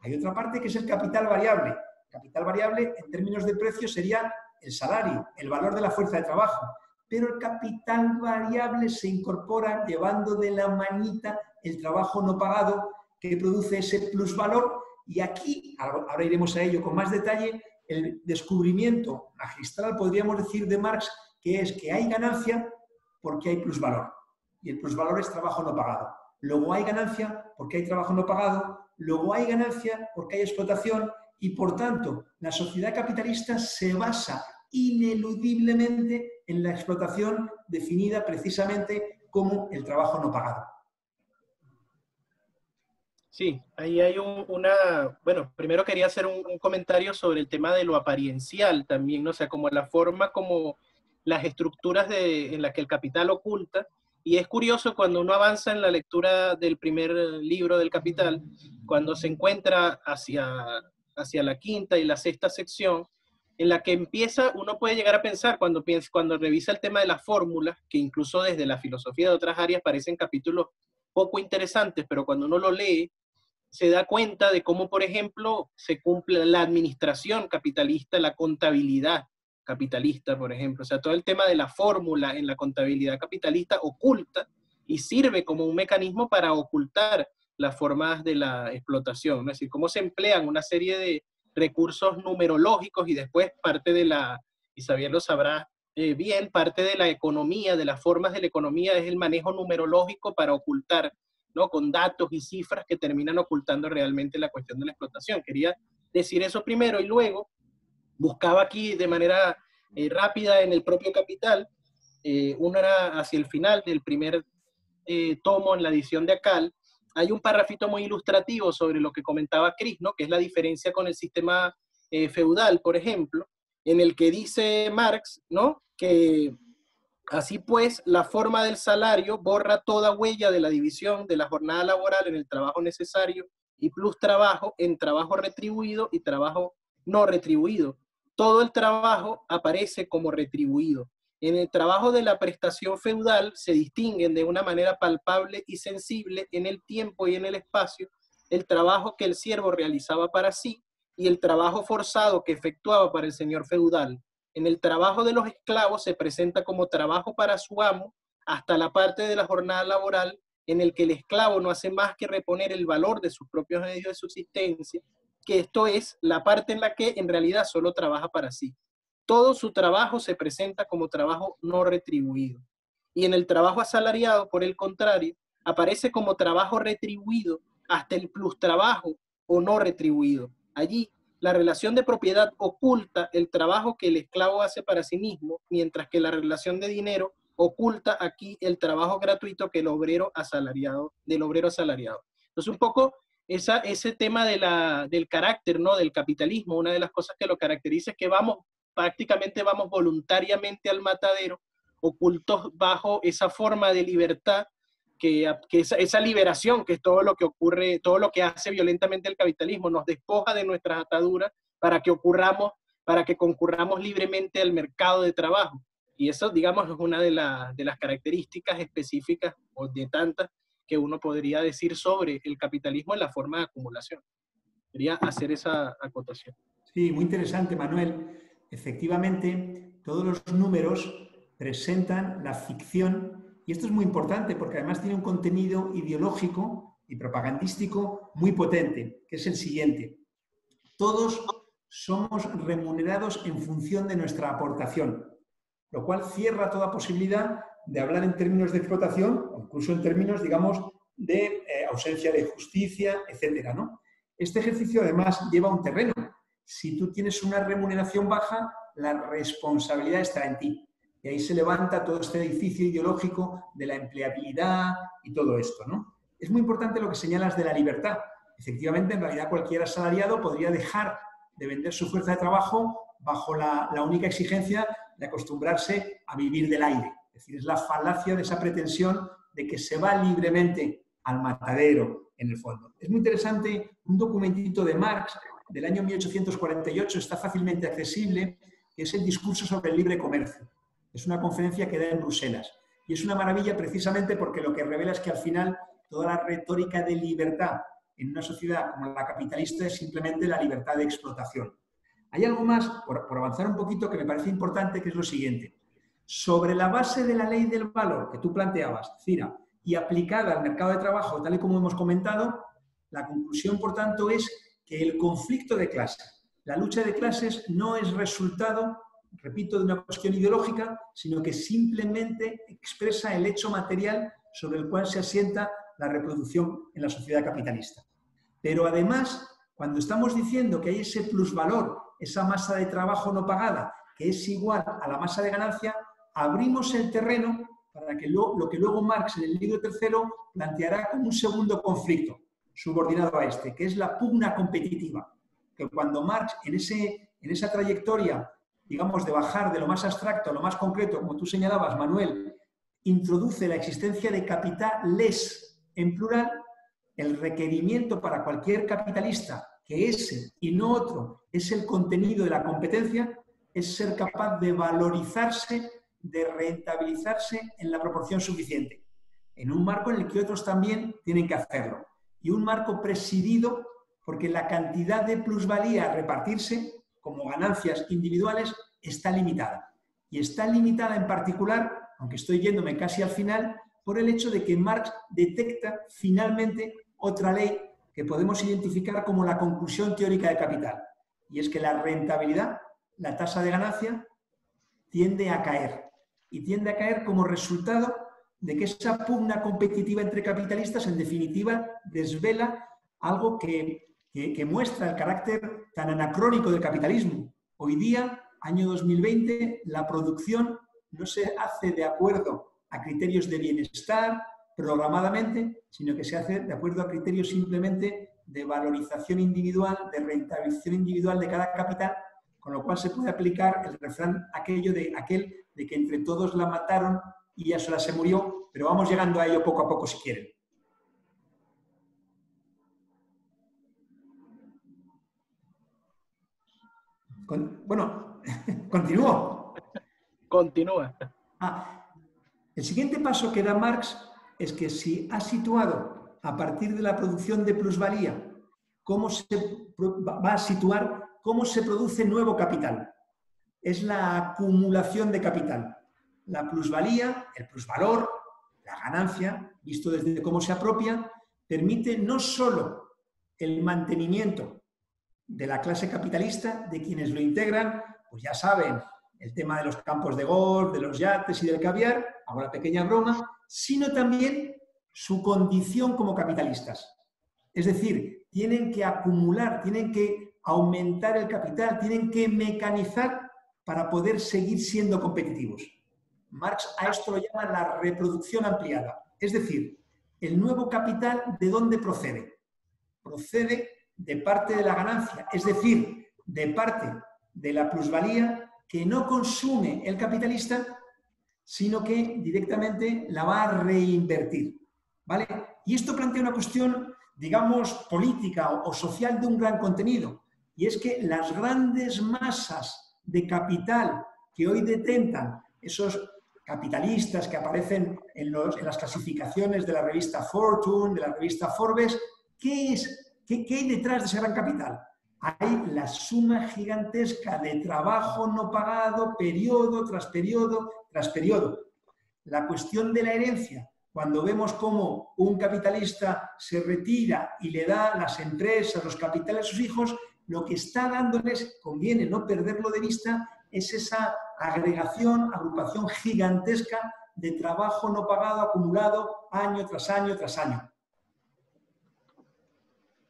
Hay otra parte que es el capital variable. Capital variable en términos de precio sería el salario, el valor de la fuerza de trabajo. Pero el capital variable se incorpora llevando de la manita el trabajo no pagado que produce ese plusvalor. Y aquí, ahora iremos a ello con más detalle, el descubrimiento magistral, podríamos decir, de Marx, que es que hay ganancia porque hay plusvalor. Y el plusvalor es trabajo no pagado. Luego hay ganancia porque hay trabajo no pagado. Luego hay ganancia porque hay explotación. Y por tanto, la sociedad capitalista se basa ineludiblemente en la explotación definida precisamente como el trabajo no pagado. Sí, ahí hay una, bueno, primero quería hacer un, comentario sobre el tema de lo apariencial también, ¿no? o sea, como la forma como las estructuras de, en las que el capital oculta. Y es curioso cuando uno avanza en la lectura del primer libro del capital, cuando se encuentra hacia, hacia la quinta y la sexta sección, en la que empieza, uno puede llegar a pensar cuando, piensa, cuando revisa el tema de las fórmulas, que incluso desde la filosofía de otras áreas parecen capítulos poco interesantes, pero cuando uno lo lee, se da cuenta de cómo, por ejemplo, se cumple la administración capitalista, la contabilidad, capitalista, por ejemplo. O sea, todo el tema de la fórmula en la contabilidad capitalista oculta y sirve como un mecanismo para ocultar las formas de la explotación, es decir, cómo se emplean una serie de recursos numerológicos y después parte de la, Xavier lo sabrá eh, bien, parte de la economía, de las formas de la economía es el manejo numerológico para ocultar, ¿no? Con datos y cifras que terminan ocultando realmente la cuestión de la explotación. Quería decir eso primero y luego buscaba aquí de manera eh, rápida en el propio Capital. Eh, uno era hacia el final del primer eh, tomo en la edición de Acal. Hay un parrafito muy ilustrativo sobre lo que comentaba Cris, ¿no? que es la diferencia con el sistema feudal, por ejemplo, en el que dice Marx ¿no? que así pues la forma del salario borra toda huella de la división de la jornada laboral en el trabajo necesario y plus trabajo en trabajo retribuido y trabajo no retribuido todo el trabajo aparece como retribuido. En el trabajo de la prestación feudal se distinguen de una manera palpable y sensible en el tiempo y en el espacio el trabajo que el siervo realizaba para sí y el trabajo forzado que efectuaba para el señor feudal. En el trabajo de los esclavos se presenta como trabajo para su amo hasta la parte de la jornada laboral en el que el esclavo no hace más que reponer el valor de sus propios medios de subsistencia, que esto es la parte en la que en realidad solo trabaja para sí. Todo su trabajo se presenta como trabajo no retribuido. Y en el trabajo asalariado, por el contrario, aparece como trabajo retribuido hasta el plus trabajo o no retribuido. Allí, la relación de propiedad oculta el trabajo que el esclavo hace para sí mismo, mientras que la relación de dinero oculta aquí el trabajo gratuito que el obrero asalariado, del obrero asalariado. Entonces, un poco ese tema del carácter, ¿no? Del capitalismo, una de las cosas que lo caracteriza es que vamos, prácticamente vamos voluntariamente al matadero, ocultos bajo esa forma de libertad que, esa, liberación, que es todo lo que ocurre, todo lo que hace violentamente el capitalismo, nos despoja de nuestras ataduras para que ocurramos, para que concurramos libremente al mercado de trabajo. Y eso, digamos, es una de, de las características específicas, o de tantas, que uno podría decir sobre el capitalismo en la forma de acumulación. Quería hacer esa acotación. Sí, muy interesante, Manuel. Efectivamente, todos los números presentan la ficción, y esto es muy importante porque además tiene un contenido ideológico y propagandístico muy potente, que es el siguiente. Todos somos remunerados en función de nuestra aportación lo cual cierra toda posibilidad de hablar en términos de explotación incluso en términos, digamos, de eh, ausencia de justicia, etcétera, ¿no? Este ejercicio además lleva un terreno. Si tú tienes una remuneración baja, la responsabilidad está en ti. Y ahí se levanta todo este edificio ideológico de la empleabilidad y todo esto, ¿no? Es muy importante lo que señalas de la libertad. Efectivamente, en realidad cualquier asalariado podría dejar de vender su fuerza de trabajo bajo la, la única exigencia de acostumbrarse a vivir del aire. Es decir, es la falacia de esa pretensión de que se va libremente al matadero, en el fondo. Es muy interesante un documentito de Marx del año 1848, está fácilmente accesible, que es el discurso sobre el libre comercio. Es una conferencia que da en Bruselas. Y es una maravilla precisamente porque lo que revela es que al final toda la retórica de libertad en una sociedad como la capitalista es simplemente la libertad de explotación. Hay algo más, por, avanzar un poquito, que me parece importante, que es lo siguiente. Sobre la base de la ley del valor que tú planteabas, Cira, y aplicada al mercado de trabajo, tal y como hemos comentado, la conclusión, por tanto, es que el conflicto de clases, la lucha de clases no es resultado, repito, de una cuestión ideológica, sino que simplemente expresa el hecho material sobre el cual se asienta la reproducción en la sociedad capitalista. Pero además, cuando estamos diciendo que hay ese plusvalor esa masa de trabajo no pagada, que es igual a la masa de ganancia, abrimos el terreno para que lo, lo que luego Marx en el libro tercero planteará como un segundo conflicto subordinado a este, que es la pugna competitiva. Que cuando Marx en, ese, en esa trayectoria, digamos, de bajar de lo más abstracto a lo más concreto, como tú señalabas, Manuel, introduce la existencia de capitales en plural, el requerimiento para cualquier capitalista que ese y no otro es el contenido de la competencia, es ser capaz de valorizarse, de rentabilizarse en la proporción suficiente, en un marco en el que otros también tienen que hacerlo. Y un marco presidido porque la cantidad de plusvalía a repartirse como ganancias individuales está limitada. Y está limitada en particular, aunque estoy yéndome casi al final, por el hecho de que Marx detecta finalmente otra ley que podemos identificar como la conclusión teórica de capital. Y es que la rentabilidad, la tasa de ganancia, tiende a caer. Y tiende a caer como resultado de que esa pugna competitiva entre capitalistas, en definitiva, desvela algo que, muestra el carácter tan anacrónico del capitalismo. Hoy día, año 2020, la producción no se hace de acuerdo a criterios de bienestar, programadamente, sino que se hace de acuerdo a criterios simplemente de valorización individual, de rentabilización individual de cada capital, con lo cual se puede aplicar el refrán aquello de aquel de que entre todos la mataron y ya sola se murió, pero vamos llegando a ello poco a poco si quieren. bueno, continúo. Continúa. Ah, el siguiente paso que da Marx es que si ha situado a partir de la producción de plusvalía, cómo se va a situar cómo se produce nuevo capital. Es la acumulación de capital. La plusvalía, el plusvalor, la ganancia, visto desde cómo se apropia, permite no solo el mantenimiento de la clase capitalista, de quienes lo integran, pues ya saben, el tema de los campos de golf, de los yates y del caviar, hago pequeña broma, sino también su condición como capitalistas. Es decir, tienen que acumular, tienen que aumentar el capital, tienen que mecanizar para poder seguir siendo competitivos. Marx a esto lo llama la reproducción ampliada. Es decir, el nuevo capital, ¿de dónde procede? Procede de parte de la ganancia, es decir, de parte de la plusvalía que no consume el capitalista, sino que directamente la va a reinvertir. ¿Vale? Y esto plantea una cuestión, digamos, política o social de un gran contenido, y es que las grandes masas de capital que hoy detentan esos capitalistas que aparecen en, las clasificaciones de la revista Fortune, de la revista Forbes, ¿qué es ¿Qué, hay detrás de ese gran capital? Hay la suma gigantesca de trabajo no pagado, periodo tras periodo tras periodo. La cuestión de la herencia, cuando vemos cómo un capitalista se retira y le da las empresas, los capitales a sus hijos, lo que está dándoles, conviene no perderlo de vista, es esa agregación, agrupación gigantesca de trabajo no pagado acumulado año tras año tras año.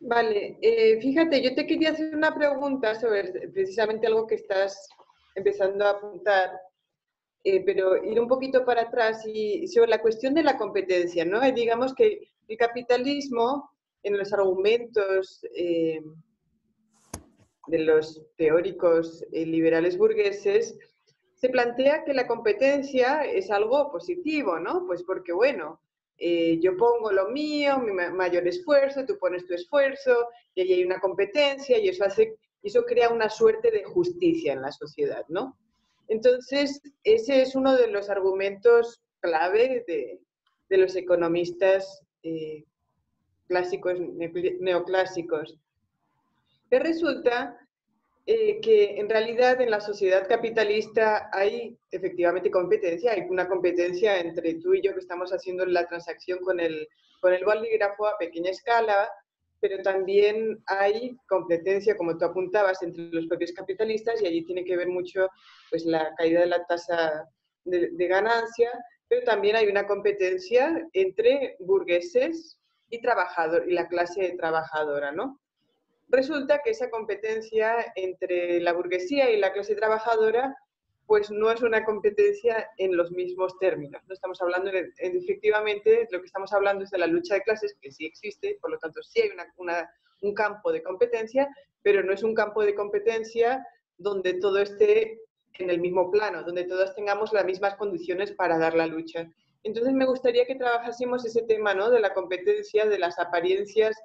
Vale, eh, fíjate, yo te quería hacer una pregunta sobre precisamente algo que estás empezando a apuntar, eh, pero ir un poquito para atrás y sobre la cuestión de la competencia, ¿no? digamos que el capitalismo, en los argumentos eh, de los teóricos liberales burgueses, se plantea que la competencia es algo positivo, ¿no? Pues porque, bueno, eh, yo pongo lo mío, mi mayor esfuerzo, tú pones tu esfuerzo, y ahí hay una competencia y eso, hace, eso crea una suerte de justicia en la sociedad, ¿no? Entonces, ese es uno de los argumentos clave de, de los economistas eh, clásicos, neoclásicos. Que resulta eh, que en realidad en la sociedad capitalista hay efectivamente competencia, hay una competencia entre tú y yo que estamos haciendo la transacción con el, con el bolígrafo a pequeña escala, pero también hay competencia, como tú apuntabas, entre los propios capitalistas y allí tiene que ver mucho pues, la caída de la tasa de, de ganancia, pero también hay una competencia entre burgueses y trabajador y la clase trabajadora, ¿no? Resulta que esa competencia entre la burguesía y la clase trabajadora pues no es una competencia en los mismos términos. No estamos hablando, efectivamente, lo que estamos hablando es de la lucha de clases, que sí existe, por lo tanto sí hay un campo de competencia, pero no es un campo de competencia donde todo esté en el mismo plano, donde todos tengamos las mismas condiciones para dar la lucha. Entonces me gustaría que trabajásemos ese tema ¿no? de la competencia, de las apariencias,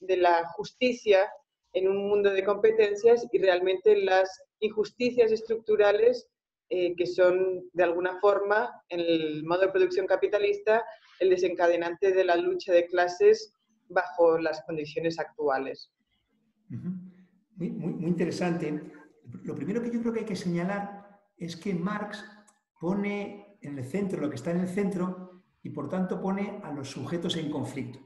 de la justicia en un mundo de competencias y realmente las injusticias estructurales eh, que son de alguna forma en el modo de producción capitalista el desencadenante de la lucha de clases bajo las condiciones actuales. muy, muy, muy interesante. Lo primero que yo creo que hay que señalar es que Marx pone en el centro lo que está en el centro y por tanto pone a los sujetos en conflicto.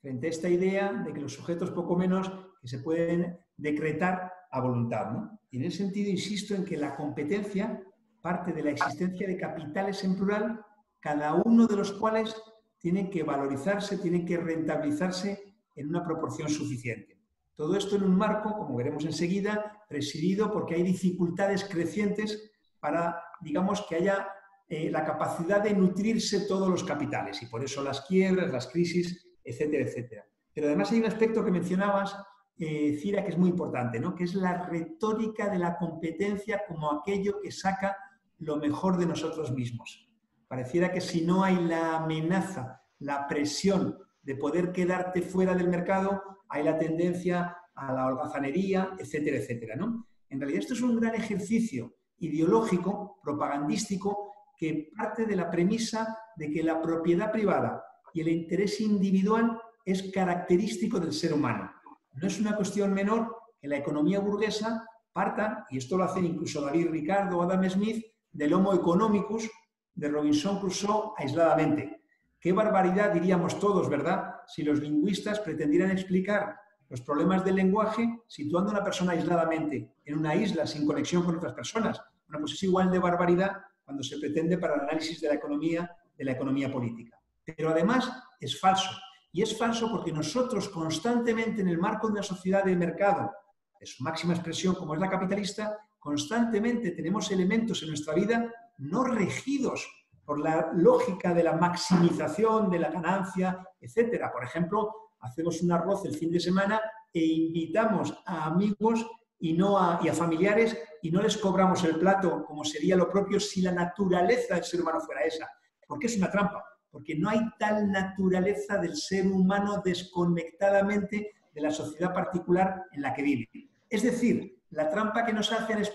Frente a esta idea de que los sujetos poco menos que se pueden decretar a voluntad. ¿no? Y en ese sentido insisto en que la competencia parte de la existencia de capitales en plural, cada uno de los cuales tienen que valorizarse, tienen que rentabilizarse en una proporción suficiente. Todo esto en un marco, como veremos enseguida, presidido porque hay dificultades crecientes para, digamos, que haya eh, la capacidad de nutrirse todos los capitales y por eso las quiebras, las crisis, etcétera, etcétera. Pero además hay un aspecto que mencionabas eh, Cira, que es muy importante, ¿no? que es la retórica de la competencia como aquello que saca lo mejor de nosotros mismos. Pareciera que si no hay la amenaza, la presión de poder quedarte fuera del mercado, hay la tendencia a la holgazanería, etcétera, etcétera. ¿no? En realidad esto es un gran ejercicio ideológico, propagandístico, que parte de la premisa de que la propiedad privada y el interés individual es característico del ser humano no es una cuestión menor que la economía burguesa parta, y esto lo hacen incluso David Ricardo o Adam Smith, del Homo economicus de Robinson Crusoe aisladamente. Qué barbaridad diríamos todos, ¿verdad? Si los lingüistas pretendieran explicar los problemas del lenguaje situando a una persona aisladamente en una isla sin conexión con otras personas. Bueno, pues es igual de barbaridad cuando se pretende para el análisis de la economía, de la economía política. Pero además es falso. Y es falso porque nosotros constantemente en el marco de una sociedad de mercado, de su máxima expresión como es la capitalista, constantemente tenemos elementos en nuestra vida no regidos por la lógica de la maximización de la ganancia, etc. Por ejemplo, hacemos un arroz el fin de semana e invitamos a amigos y, no y a familiares y no les cobramos el plato como sería lo propio si la naturaleza del ser humano fuera esa. Porque es una trampa, porque no hay tal naturaleza del ser humano desconectadamente de la sociedad particular en la que vive. Es decir, la trampa que nos hacen es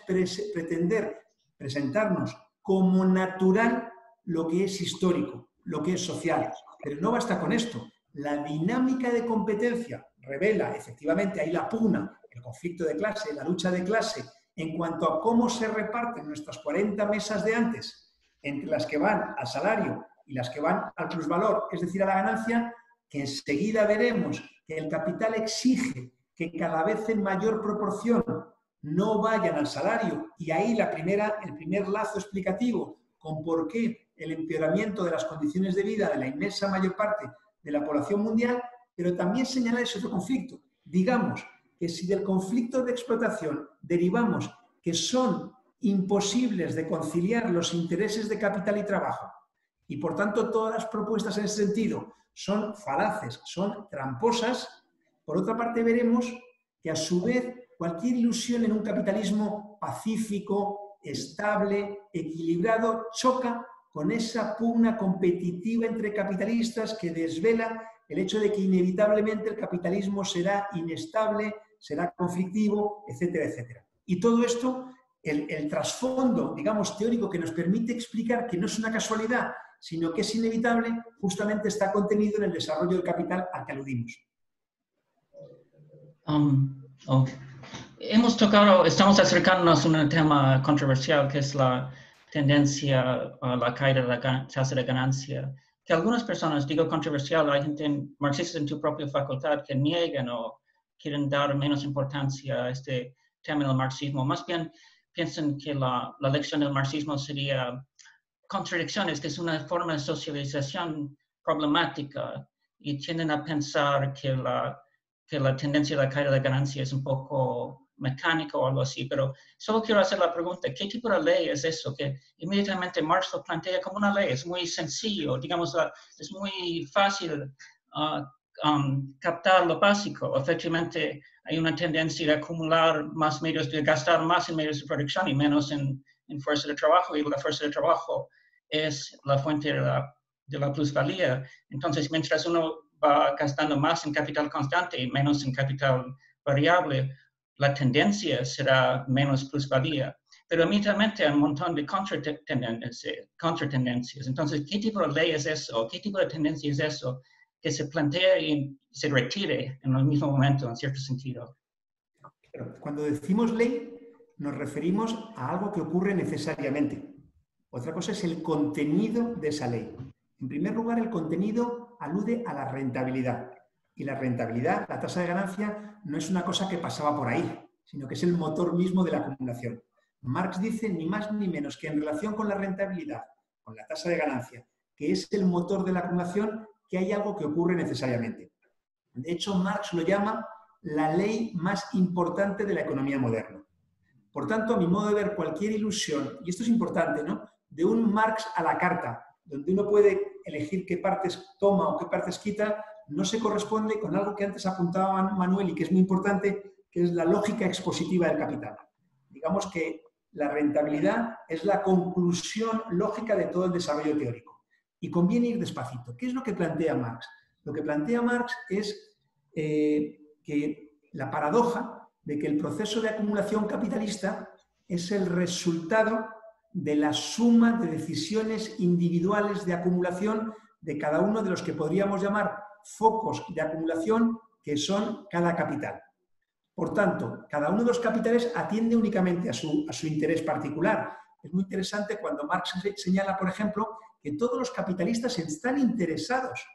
pretender presentarnos como natural lo que es histórico, lo que es social. Pero no basta con esto. La dinámica de competencia revela efectivamente ahí la pugna, el conflicto de clase, la lucha de clase, en cuanto a cómo se reparten nuestras 40 mesas de antes entre las que van al salario y las que van al plusvalor, es decir, a la ganancia, que enseguida veremos que el capital exige que cada vez en mayor proporción no vayan al salario. Y ahí la primera, el primer lazo explicativo con por qué el empeoramiento de las condiciones de vida de la inmensa mayor parte de la población mundial, pero también señala ese otro conflicto. Digamos que si del conflicto de explotación derivamos que son imposibles de conciliar los intereses de capital y trabajo, y por tanto todas las propuestas en ese sentido son falaces, son tramposas, por otra parte veremos que a su vez cualquier ilusión en un capitalismo pacífico, estable, equilibrado, choca con esa pugna competitiva entre capitalistas que desvela el hecho de que inevitablemente el capitalismo será inestable, será conflictivo, etcétera, etcétera. Y todo esto, el, el trasfondo, digamos, teórico que nos permite explicar que no es una casualidad, sino que es inevitable, justamente está contenido en el desarrollo del capital al que aludimos. Um, oh hemos tocado, estamos acercándonos a un tema controversial que es la tendencia a la caída de la tasa de ganancia. Que algunas personas, digo controversial, hay gente marxistas en tu propia facultad que niegan o quieren dar menos importancia a este tema del marxismo. Más bien piensan que la, la lección del marxismo sería contradicciones, que es una forma de socialización problemática y tienden a pensar que la, que la tendencia a la caída de ganancia es un poco mecánico o algo así, pero solo quiero hacer la pregunta, ¿qué tipo de ley es eso? Que inmediatamente Marx lo plantea como una ley, es muy sencillo, digamos, es muy fácil ah, um, captar lo básico. Efectivamente, hay una tendencia de acumular más medios, de gastar más en medios de producción y menos en, en fuerza de trabajo, y la fuerza de trabajo es la fuente de la, de la plusvalía. Entonces, mientras uno va gastando más en capital constante y menos en capital variable, la tendencia será menos plusvalía. Pero inmediatamente hay un montón de contratendencias. Entonces, ¿qué tipo de ley es eso? ¿Qué tipo de tendencia es eso que se plantea y se retire en el mismo momento, en cierto sentido? Cuando decimos ley, nos referimos a algo que ocurre necesariamente. Otra cosa es el contenido de esa ley. En primer lugar, el contenido alude a la rentabilidad. Y la rentabilidad, la tasa de ganancia, no es una cosa que pasaba por ahí, sino que es el motor mismo de la acumulación. Marx dice ni más ni menos que en relación con la rentabilidad, con la tasa de ganancia, que es el motor de la acumulación, que hay algo que ocurre necesariamente. De hecho, Marx lo llama la ley más importante de la economía moderna. Por tanto, a mi modo de ver, cualquier ilusión, y esto es importante, ¿no? De un Marx a la carta, donde uno puede elegir qué partes toma o qué partes quita, no se corresponde con algo que antes apuntaba Manuel y que es muy importante, que es la lógica expositiva del capital. Digamos que la rentabilidad es la conclusión lógica de todo el desarrollo teórico. Y conviene ir despacito. ¿Qué es lo que plantea Marx? Lo que plantea Marx es eh, que la paradoja de que el proceso de acumulación capitalista es el resultado de la suma de decisiones individuales de acumulación de cada uno de los que podríamos llamar focos de acumulación que son cada capital. Por tanto, cada uno de los capitales atiende únicamente a su, interés particular, es muy interesante cuando Marx señala, por ejemplo, que todos los capitalistas están interesados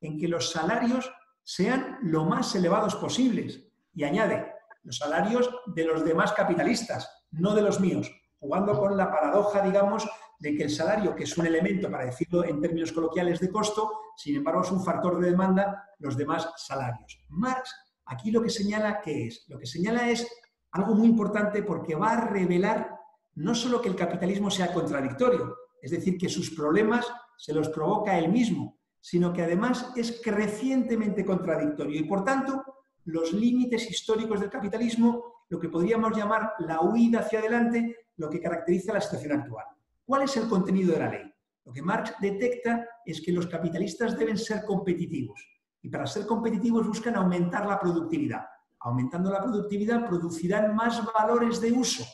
en que los salarios sean lo más elevados posibles. Y añade, los salarios de los demás capitalistas, no de los míos, jugando con la paradoja, digamos, de que el salario, que es un elemento, para decirlo en términos coloquiales, de costo, sin embargo es un factor de demanda, los demás salarios. Marx aquí lo que señala, ¿qué es? Lo que señala es algo muy importante porque va a revelar no solo que el capitalismo sea contradictorio, es decir, que sus problemas se los provoca él mismo, sino que además es crecientemente contradictorio y por tanto los límites históricos del capitalismo, lo que podríamos llamar la huida hacia adelante, lo que caracteriza la situación actual. ¿Cuál es el contenido de la ley? Lo que Marx detecta es que los capitalistas deben ser competitivos y para ser competitivos buscan aumentar la productividad. Aumentando la productividad producirán más valores de uso.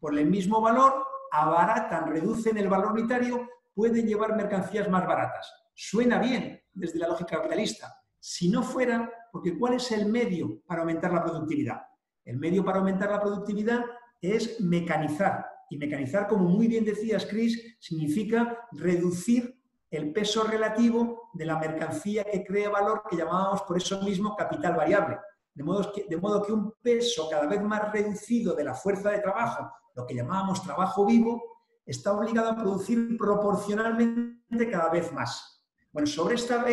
Por el mismo valor, abaratan, reducen el valor unitario, pueden llevar mercancías más baratas. Suena bien desde la lógica capitalista. Si no fuera, porque ¿cuál es el medio para aumentar la productividad? El medio para aumentar la productividad es mecanizar, y mecanizar, como muy bien decías, Chris, significa reducir el peso relativo de la mercancía que crea valor, que llamábamos por eso mismo capital variable. De modo, que, de modo que un peso cada vez más reducido de la fuerza de trabajo, lo que llamábamos trabajo vivo, está obligado a producir proporcionalmente cada vez más. Bueno, sobre esta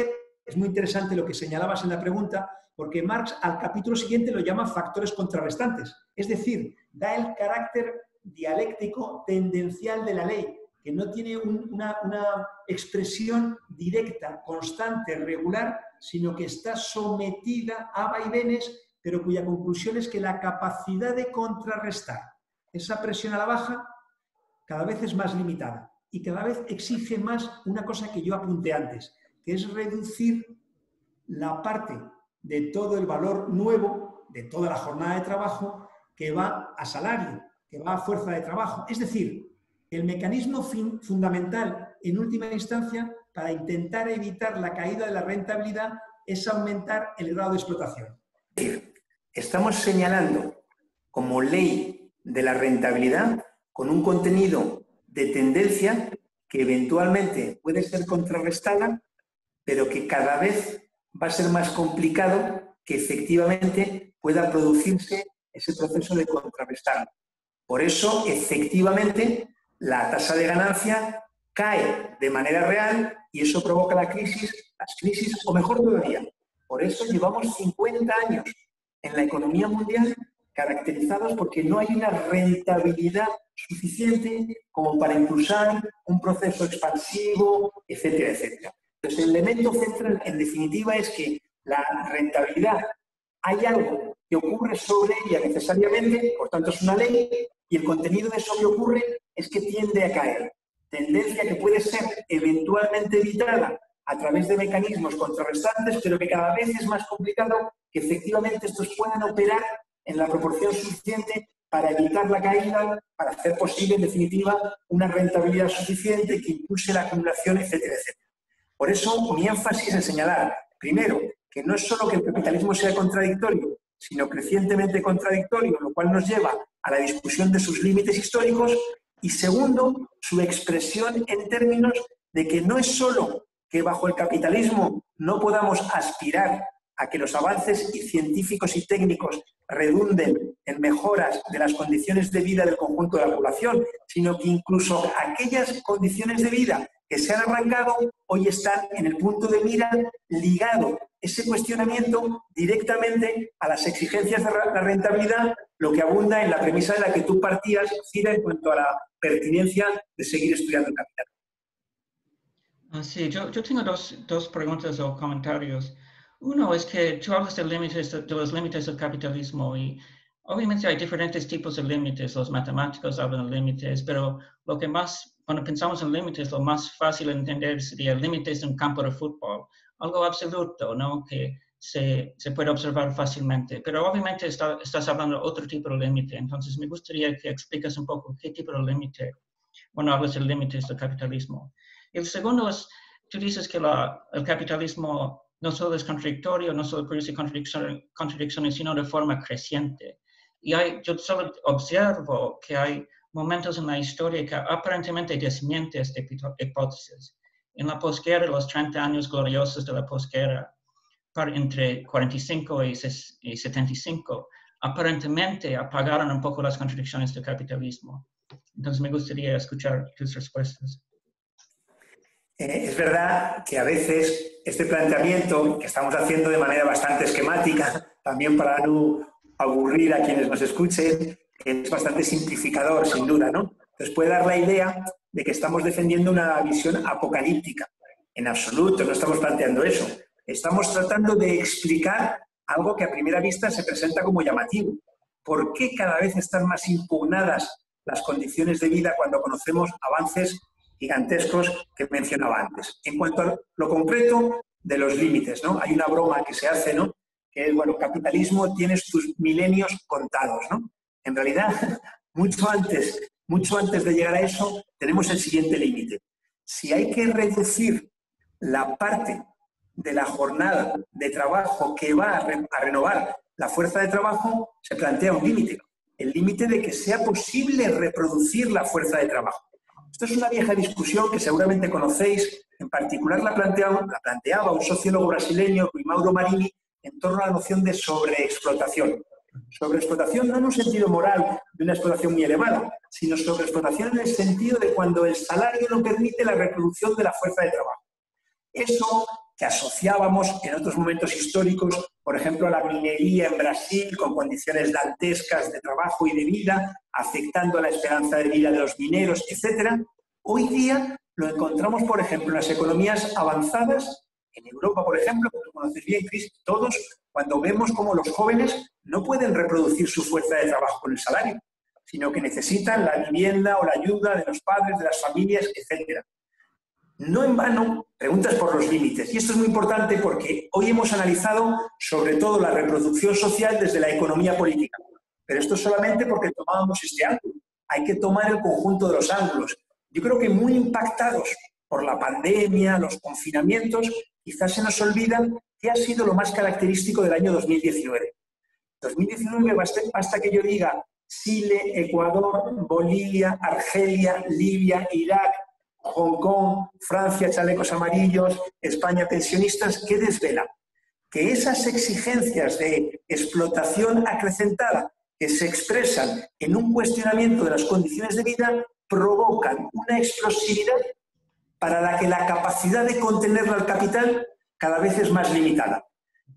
es muy interesante lo que señalabas en la pregunta, porque Marx al capítulo siguiente lo llama factores contrarrestantes, es decir, da el carácter dialéctico tendencial de la ley, que no tiene una, expresión directa, constante, regular, sino que está sometida a vaivenes, pero cuya conclusión es que la capacidad de contrarrestar esa presión a la baja cada vez es más limitada y cada vez exige más una cosa que yo apunté antes, es reducir la parte de todo el valor nuevo, de toda la jornada de trabajo, que va a salario, que va a fuerza de trabajo. Es decir, el mecanismo fundamental en última instancia para intentar evitar la caída de la rentabilidad es aumentar el grado de explotación. Estamos señalando como ley de la rentabilidad con un contenido de tendencia que eventualmente puede ser contrarrestada, pero que cada vez va a ser más complicado que efectivamente pueda producirse ese proceso de contrarrestar. Por eso, efectivamente, la tasa de ganancia cae de manera real y eso provoca la crisis, las crisis, o mejor todavía, por eso llevamos 50 años en la economía mundial caracterizados porque no hay una rentabilidad suficiente como para impulsar un proceso expansivo, etcétera, etcétera. Entonces, el elemento central, en definitiva, es que la rentabilidad, hay algo que ocurre sobre ella necesariamente, por tanto es una ley, y el contenido de eso que ocurre es que tiende a caer. Tendencia que puede ser eventualmente evitada a través de mecanismos contrarrestantes, pero que cada vez es más complicado que efectivamente estos puedan operar en la proporción suficiente para evitar la caída, para hacer posible, en definitiva, una rentabilidad suficiente que impulse la acumulación, etcétera, etcétera. Por eso, mi énfasis en señalar, primero, que no es solo que el capitalismo sea contradictorio, sino crecientemente contradictorio, lo cual nos lleva a la discusión de sus límites históricos, y segundo, su expresión en términos de que no es solo que bajo el capitalismo no podamos aspirar a que los avances científicos y técnicos redunden en mejoras de las condiciones de vida del conjunto de la población, sino que incluso aquellas condiciones de vida que se han arrancado hoy están en el punto de mira ligado ese cuestionamiento directamente a las exigencias de la rentabilidad, lo que abunda en la premisa de la que tú partías, Cira, en cuanto a la pertinencia de seguir estudiando el capital. Sí, yo, yo tengo dos, dos, preguntas o comentarios. Uno es que tú hablas de, límites, de los límites del capitalismo y obviamente hay diferentes tipos de límites. Los matemáticos hablan de límites, pero lo que más, cuando pensamos en límites, lo más fácil de entender sería límites de un campo de fútbol algo absoluto, ¿no? Que se, se puede observar fácilmente. Pero obviamente estás hablando de otro tipo de límite, entonces me gustaría que expliques un poco qué tipo de límite, bueno, hablas de límites del capitalismo. El segundo es, tú dices que la, el capitalismo no solo es contradictorio, no solo produce contradicciones, sino de forma creciente. Y hay, yo solo observo que hay momentos en la historia que aparentemente desmienten esta hipótesis. En la posguerra, los 30 años gloriosos de la posguerra, entre 45 y 75, aparentemente apagaron un poco las contradicciones del capitalismo. Entonces me gustaría escuchar tus respuestas. Eh, es verdad que a veces este planteamiento que estamos haciendo de manera bastante esquemática, también para no aburrir a quienes nos escuchen, es bastante simplificador, sin duda, ¿no? Entonces puede dar la idea de que estamos defendiendo una visión apocalíptica. En absoluto, no estamos planteando eso. Estamos tratando de explicar algo que a primera vista se presenta como llamativo. ¿Por qué cada vez están más impugnadas las condiciones de vida cuando conocemos avances gigantescos que mencionaba antes? En cuanto a lo concreto de los límites, ¿no? Hay una broma que se hace, ¿no? Que es, bueno, capitalismo tienes tus milenios contados, ¿no? En realidad, mucho antes, mucho antes de llegar a eso, tenemos el siguiente límite. Si hay que reducir la parte de la jornada de trabajo que va a, renovar la fuerza de trabajo, se plantea un límite. El límite de que sea posible reproducir la fuerza de trabajo. Esto es una vieja discusión que seguramente conocéis. En particular la planteaba, la planteaba un sociólogo brasileño, Mauro Marini, en torno a la noción de sobreexplotación. Sobreexplotación no en un sentido moral de una explotación muy elevada, sino sobreexplotación en el sentido de cuando el salario no permite la reproducción de la fuerza de trabajo. Eso que asociábamos en otros momentos históricos, por ejemplo, a la minería en Brasil con condiciones dantescas de trabajo y de vida, afectando la esperanza de vida de los mineros, etc. Hoy día lo encontramos, por ejemplo, en las economías avanzadas, en Europa, por ejemplo, tú conoces bien, Cris, todos, cuando vemos cómo los jóvenes no pueden reproducir su fuerza de trabajo con el salario, sino que necesitan la vivienda o la ayuda de los padres, de las familias, etc. No en vano, preguntas por los límites. Y esto es muy importante porque hoy hemos analizado sobre todo la reproducción social desde la economía política. Pero esto solamente porque tomábamos este ángulo. Hay que tomar el conjunto de los ángulos. Yo creo que muy impactados por la pandemia, los confinamientos, quizás se nos olvidan qué ha sido lo más característico del año 2019. 2019 basta, que yo diga Chile, Ecuador, Bolivia, Argelia, Libia, Irak, Hong Kong, Francia, chalecos amarillos, España, pensionistas, ¿qué desvela? Que esas exigencias de explotación acrecentada que se expresan en un cuestionamiento de las condiciones de vida provocan una explosividad para la que la capacidad de contenerla al capital cada vez es más limitada.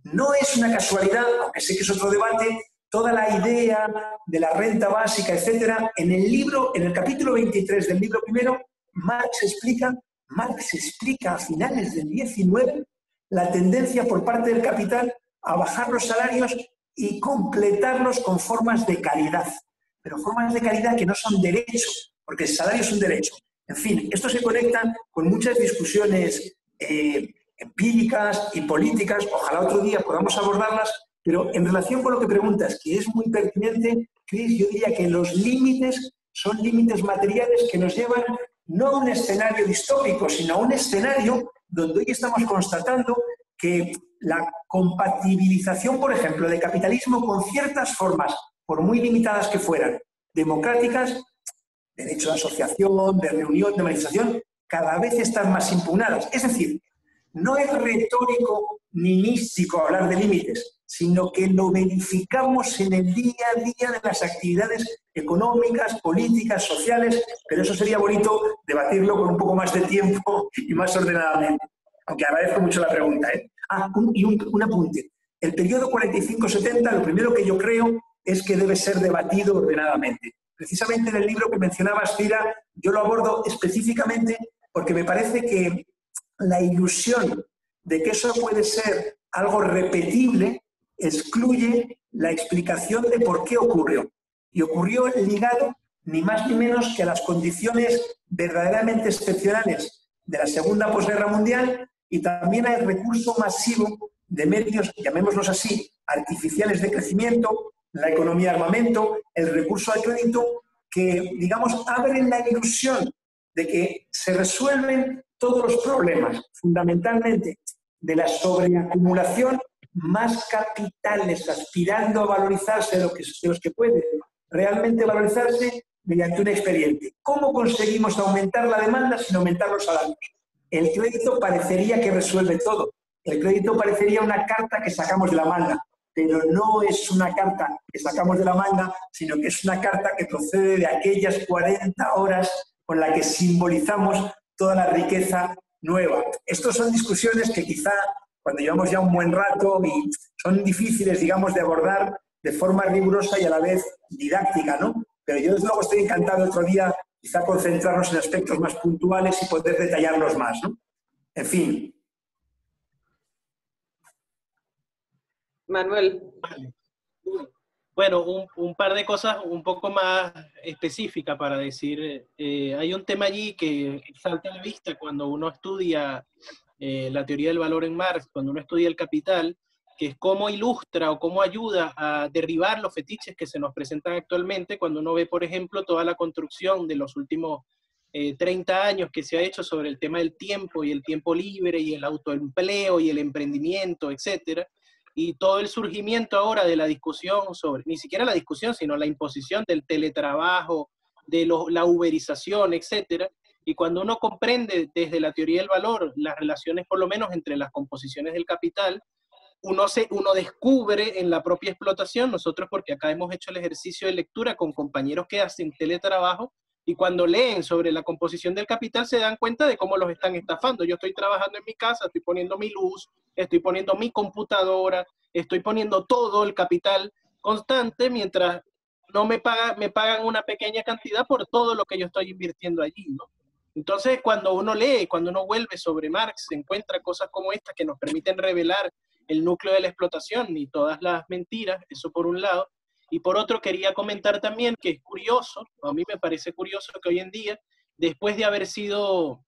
No es una casualidad, aunque sé que es otro debate, toda la idea de la renta básica, etcétera, en el libro, en el capítulo 23 del libro primero, Marx explica, Marx explica a finales del 19 la tendencia por parte del capital a bajar los salarios y completarlos con formas de calidad, pero formas de calidad que no son derechos, porque el salario es un derecho. En fin, esto se conecta con muchas discusiones eh, empíricas y políticas, ojalá otro día podamos abordarlas, pero en relación con lo que preguntas, que es muy pertinente, Cris, yo diría que los límites son límites materiales que nos llevan no a un escenario distópico, sino a un escenario donde hoy estamos constatando que la compatibilización, por ejemplo, de capitalismo con ciertas formas, por muy limitadas que fueran, democráticas, derecho de asociación, de reunión, de manifestación, cada vez están más impugnadas. Es decir, no es retórico ni místico hablar de límites, sino que lo verificamos en el día a día de las actividades económicas, políticas, sociales, pero eso sería bonito debatirlo con un poco más de tiempo y más ordenadamente. Aunque agradezco mucho la pregunta. ¿eh? Ah, y un, apunte. El periodo 45-70, lo primero que yo creo es que debe ser debatido ordenadamente. Precisamente en el libro que mencionabas, Cira, yo lo abordo específicamente porque me parece que la ilusión de que eso puede ser algo repetible excluye la explicación de por qué ocurrió. Y ocurrió ligado ni más ni menos que a las condiciones verdaderamente excepcionales de la Segunda Posguerra Mundial y también al recurso masivo de medios, llamémoslos así, artificiales de crecimiento, la economía de armamento, el recurso al crédito, que, digamos, abren la ilusión de que se resuelven todos los problemas, fundamentalmente de la sobreacumulación, más capitales aspirando a valorizarse de, los que pueden realmente valorizarse mediante un expediente. ¿Cómo conseguimos aumentar la demanda sin aumentar los salarios? El crédito parecería que resuelve todo. El crédito parecería una carta que sacamos de la manga, pero no es una carta que sacamos de la manga, sino que es una carta que procede de aquellas 40 horas con la que simbolizamos toda la riqueza nueva. Estas son discusiones que quizá cuando llevamos ya un buen rato y son difíciles, digamos, de abordar de forma rigurosa y a la vez didáctica, ¿no? Pero yo desde luego estoy encantado otro día quizá concentrarnos en aspectos más puntuales y poder detallarlos más, ¿no? En fin. Manuel. Bueno, un, par de cosas un poco más específicas para decir. Eh, hay un tema allí que salta a la vista cuando uno estudia eh, la teoría del valor en Marx, cuando uno estudia el capital, que es cómo ilustra o cómo ayuda a derribar los fetiches que se nos presentan actualmente cuando uno ve, por ejemplo, toda la construcción de los últimos 30 eh, años que se ha hecho sobre el tema del tiempo y el tiempo libre y el autoempleo y el emprendimiento, etcétera, y todo el surgimiento ahora de la discusión sobre, ni siquiera la discusión, sino la imposición del teletrabajo, de la uberización, etcétera, y cuando uno comprende desde la teoría del valor las relaciones, por lo menos entre las composiciones del capital, uno, se, uno descubre en la propia explotación, nosotros porque acá hemos hecho el ejercicio de lectura con compañeros que hacen teletrabajo, y cuando leen sobre la composición del capital se dan cuenta de cómo los están estafando. Yo estoy trabajando en mi casa, estoy poniendo mi luz, estoy poniendo mi computadora, estoy poniendo todo el capital constante mientras no me, paga, me pagan una pequeña cantidad por todo lo que yo estoy invirtiendo allí, ¿no? Entonces, cuando uno lee, cuando uno vuelve sobre Marx, se encuentra cosas como estas que nos permiten revelar el núcleo de la explotación y todas las mentiras, eso por un lado. Y por otro, quería comentar también que es curioso, a mí me parece curioso que hoy en día, después de haber sido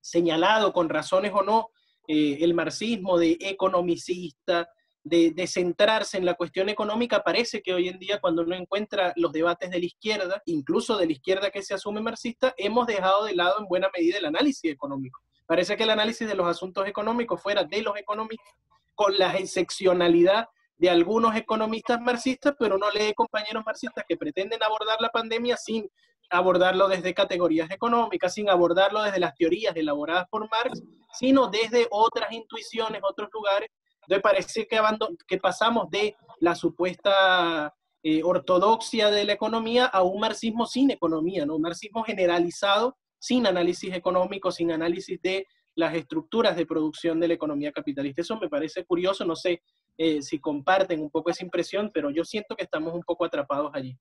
señalado con razones o no, eh, el marxismo de economicista, de, centrarse en la cuestión económica, parece que hoy en día cuando uno encuentra los debates de la izquierda, incluso de la izquierda que se asume marxista, hemos dejado de lado en buena medida el análisis económico. Parece que el análisis de los asuntos económicos fuera de los economistas, con la excepcionalidad de algunos economistas marxistas, pero no lee compañeros marxistas que pretenden abordar la pandemia sin abordarlo desde categorías económicas, sin abordarlo desde las teorías elaboradas por Marx, sino desde otras intuiciones, otros lugares entonces parece que, que pasamos de la supuesta eh, ortodoxia de la economía a un marxismo sin economía, ¿no? un marxismo generalizado, sin análisis económico, sin análisis de las estructuras de producción de la economía capitalista. Eso me parece curioso, no sé eh, si comparten un poco esa impresión, pero yo siento que estamos un poco atrapados allí.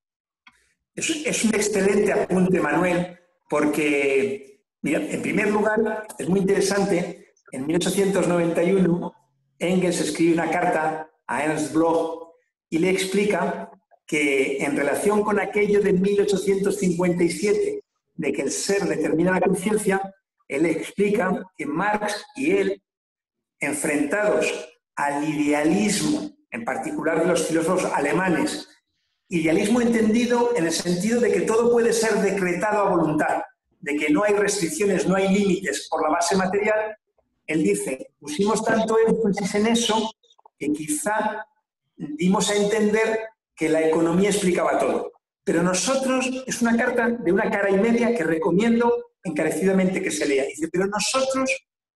Es, es un excelente apunte, Manuel, porque, mira, en primer lugar, es muy interesante, en 1891 Engels escribe una carta a Ernst Bloch y le explica que en relación con aquello de 1857, de que el ser determina la conciencia, él explica que Marx y él, enfrentados al idealismo, en particular de los filósofos alemanes, idealismo entendido en el sentido de que todo puede ser decretado a voluntad, de que no hay restricciones, no hay límites por la base material, él dice, pusimos tanto énfasis en eso que quizá dimos a entender que la economía explicaba todo. Pero nosotros, es una carta de una cara y media que recomiendo encarecidamente que se lea. Dice, pero nosotros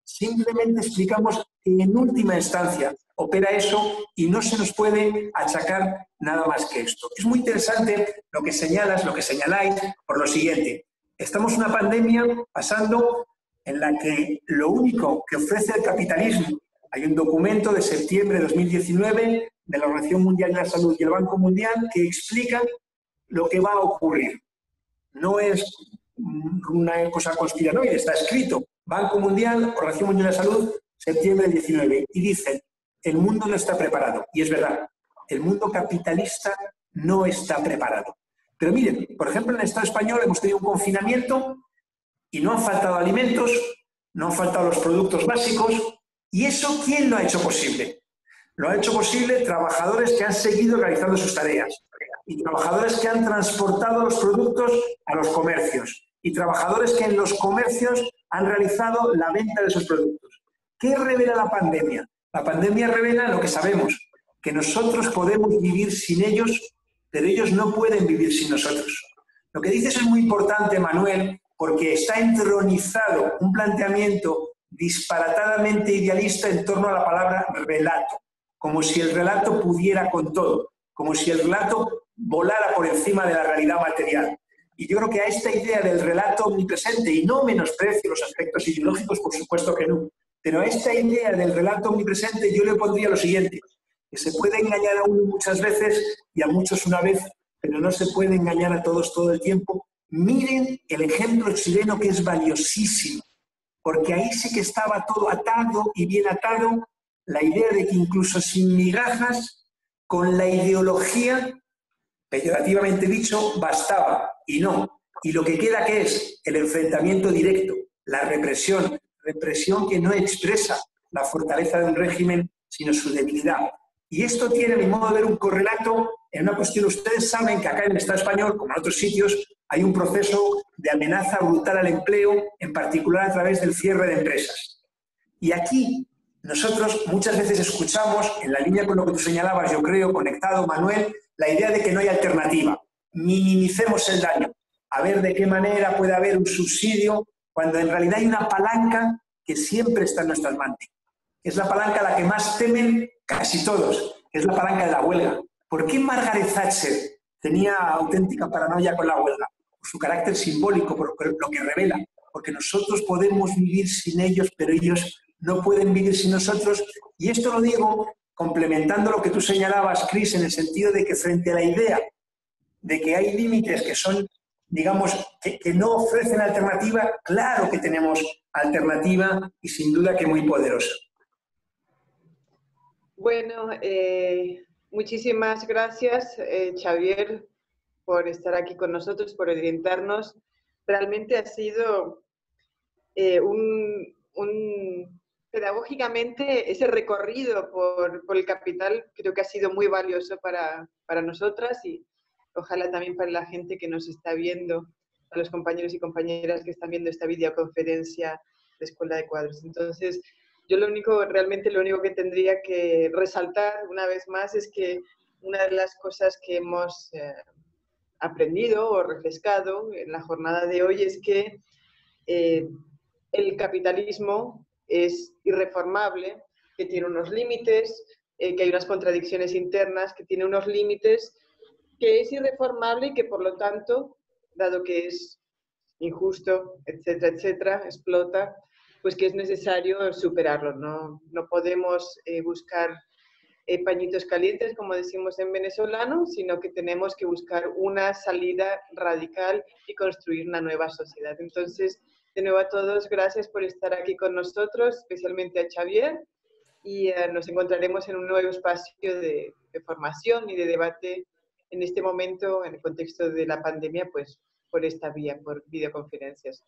simplemente explicamos que en última instancia opera eso y no se nos puede achacar nada más que esto. Es muy interesante lo que señalas, lo que señaláis, por lo siguiente. Estamos una pandemia pasando en la que lo único que ofrece el capitalismo, hay un documento de septiembre de 2019 de la Organización Mundial de la Salud y el Banco Mundial que explica lo que va a ocurrir. No es una cosa conspiranoide, está escrito. Banco Mundial, Organización Mundial de Salud, septiembre de 19. Y dice, el mundo no está preparado. Y es verdad, el mundo capitalista no está preparado. Pero miren, por ejemplo, en el Estado español hemos tenido un confinamiento y no han faltado alimentos, no han faltado los productos básicos. ¿Y eso quién lo ha hecho posible? Lo ha hecho posible trabajadores que han seguido realizando sus tareas y trabajadores que han transportado los productos a los comercios y trabajadores que en los comercios han realizado la venta de esos productos. ¿Qué revela la pandemia? La pandemia revela lo que sabemos, que nosotros podemos vivir sin ellos, pero ellos no pueden vivir sin nosotros. Lo que dices es muy importante, Manuel, porque está entronizado un planteamiento disparatadamente idealista en torno a la palabra relato, como si el relato pudiera con todo, como si el relato volara por encima de la realidad material. Y yo creo que a esta idea del relato omnipresente, y no menosprecio los aspectos ideológicos, por supuesto que no, pero a esta idea del relato omnipresente yo le pondría lo siguiente, que se puede engañar a uno muchas veces y a muchos una vez, pero no se puede engañar a todos todo el tiempo. Miren el ejemplo chileno que es valiosísimo, porque ahí sí que estaba todo atado y bien atado, la idea de que incluso sin migajas, con la ideología, peyorativamente dicho, bastaba, y no. Y lo que queda que es el enfrentamiento directo, la represión, represión que no expresa la fortaleza de un régimen, sino su debilidad. Y esto tiene, a mi modo de ver, un correlato en una cuestión. Ustedes saben que acá en el Estado español, como en otros sitios, hay un proceso de amenaza brutal al empleo, en particular a través del cierre de empresas. Y aquí nosotros muchas veces escuchamos, en la línea con lo que tú señalabas, yo creo, conectado, Manuel, la idea de que no hay alternativa. Minimicemos el daño. A ver de qué manera puede haber un subsidio cuando en realidad hay una palanca que siempre está en nuestras manos. Es la palanca la que más temen casi todos, es la palanca de la huelga. ¿Por qué Margaret Thatcher tenía auténtica paranoia con la huelga? Por su carácter simbólico, por lo que revela. Porque nosotros podemos vivir sin ellos, pero ellos no pueden vivir sin nosotros. Y esto lo digo complementando lo que tú señalabas, Chris, en el sentido de que frente a la idea de que hay límites que son, digamos, que, que no ofrecen alternativa, claro que tenemos alternativa y sin duda que muy poderosa. Bueno, eh, muchísimas gracias, eh, Xavier, por estar aquí con nosotros, por orientarnos. Realmente ha sido eh, un, pedagógicamente, ese recorrido por, el capital creo que ha sido muy valioso para, para nosotras y ojalá también para la gente que nos está viendo, a los compañeros y compañeras que están viendo esta videoconferencia de Escuela de Cuadros. Entonces, yo lo único, realmente lo único que tendría que resaltar una vez más es que una de las cosas que hemos eh, aprendido o refrescado en la jornada de hoy es que eh, el capitalismo es irreformable, que tiene unos límites, eh, que hay unas contradicciones internas, que tiene unos límites, que es irreformable y que por lo tanto, dado que es injusto, etcétera, etcétera, explota, pues que es necesario superarlo. No, no podemos eh, buscar eh, pañitos calientes, como decimos en venezolano, sino que tenemos que buscar una salida radical y construir una nueva sociedad. Entonces, de nuevo a todos, gracias por estar aquí con nosotros, especialmente a Xavier, y eh, nos encontraremos en un nuevo espacio de, de formación y de debate en este momento, en el contexto de la pandemia, pues por esta vía, por videoconferencias.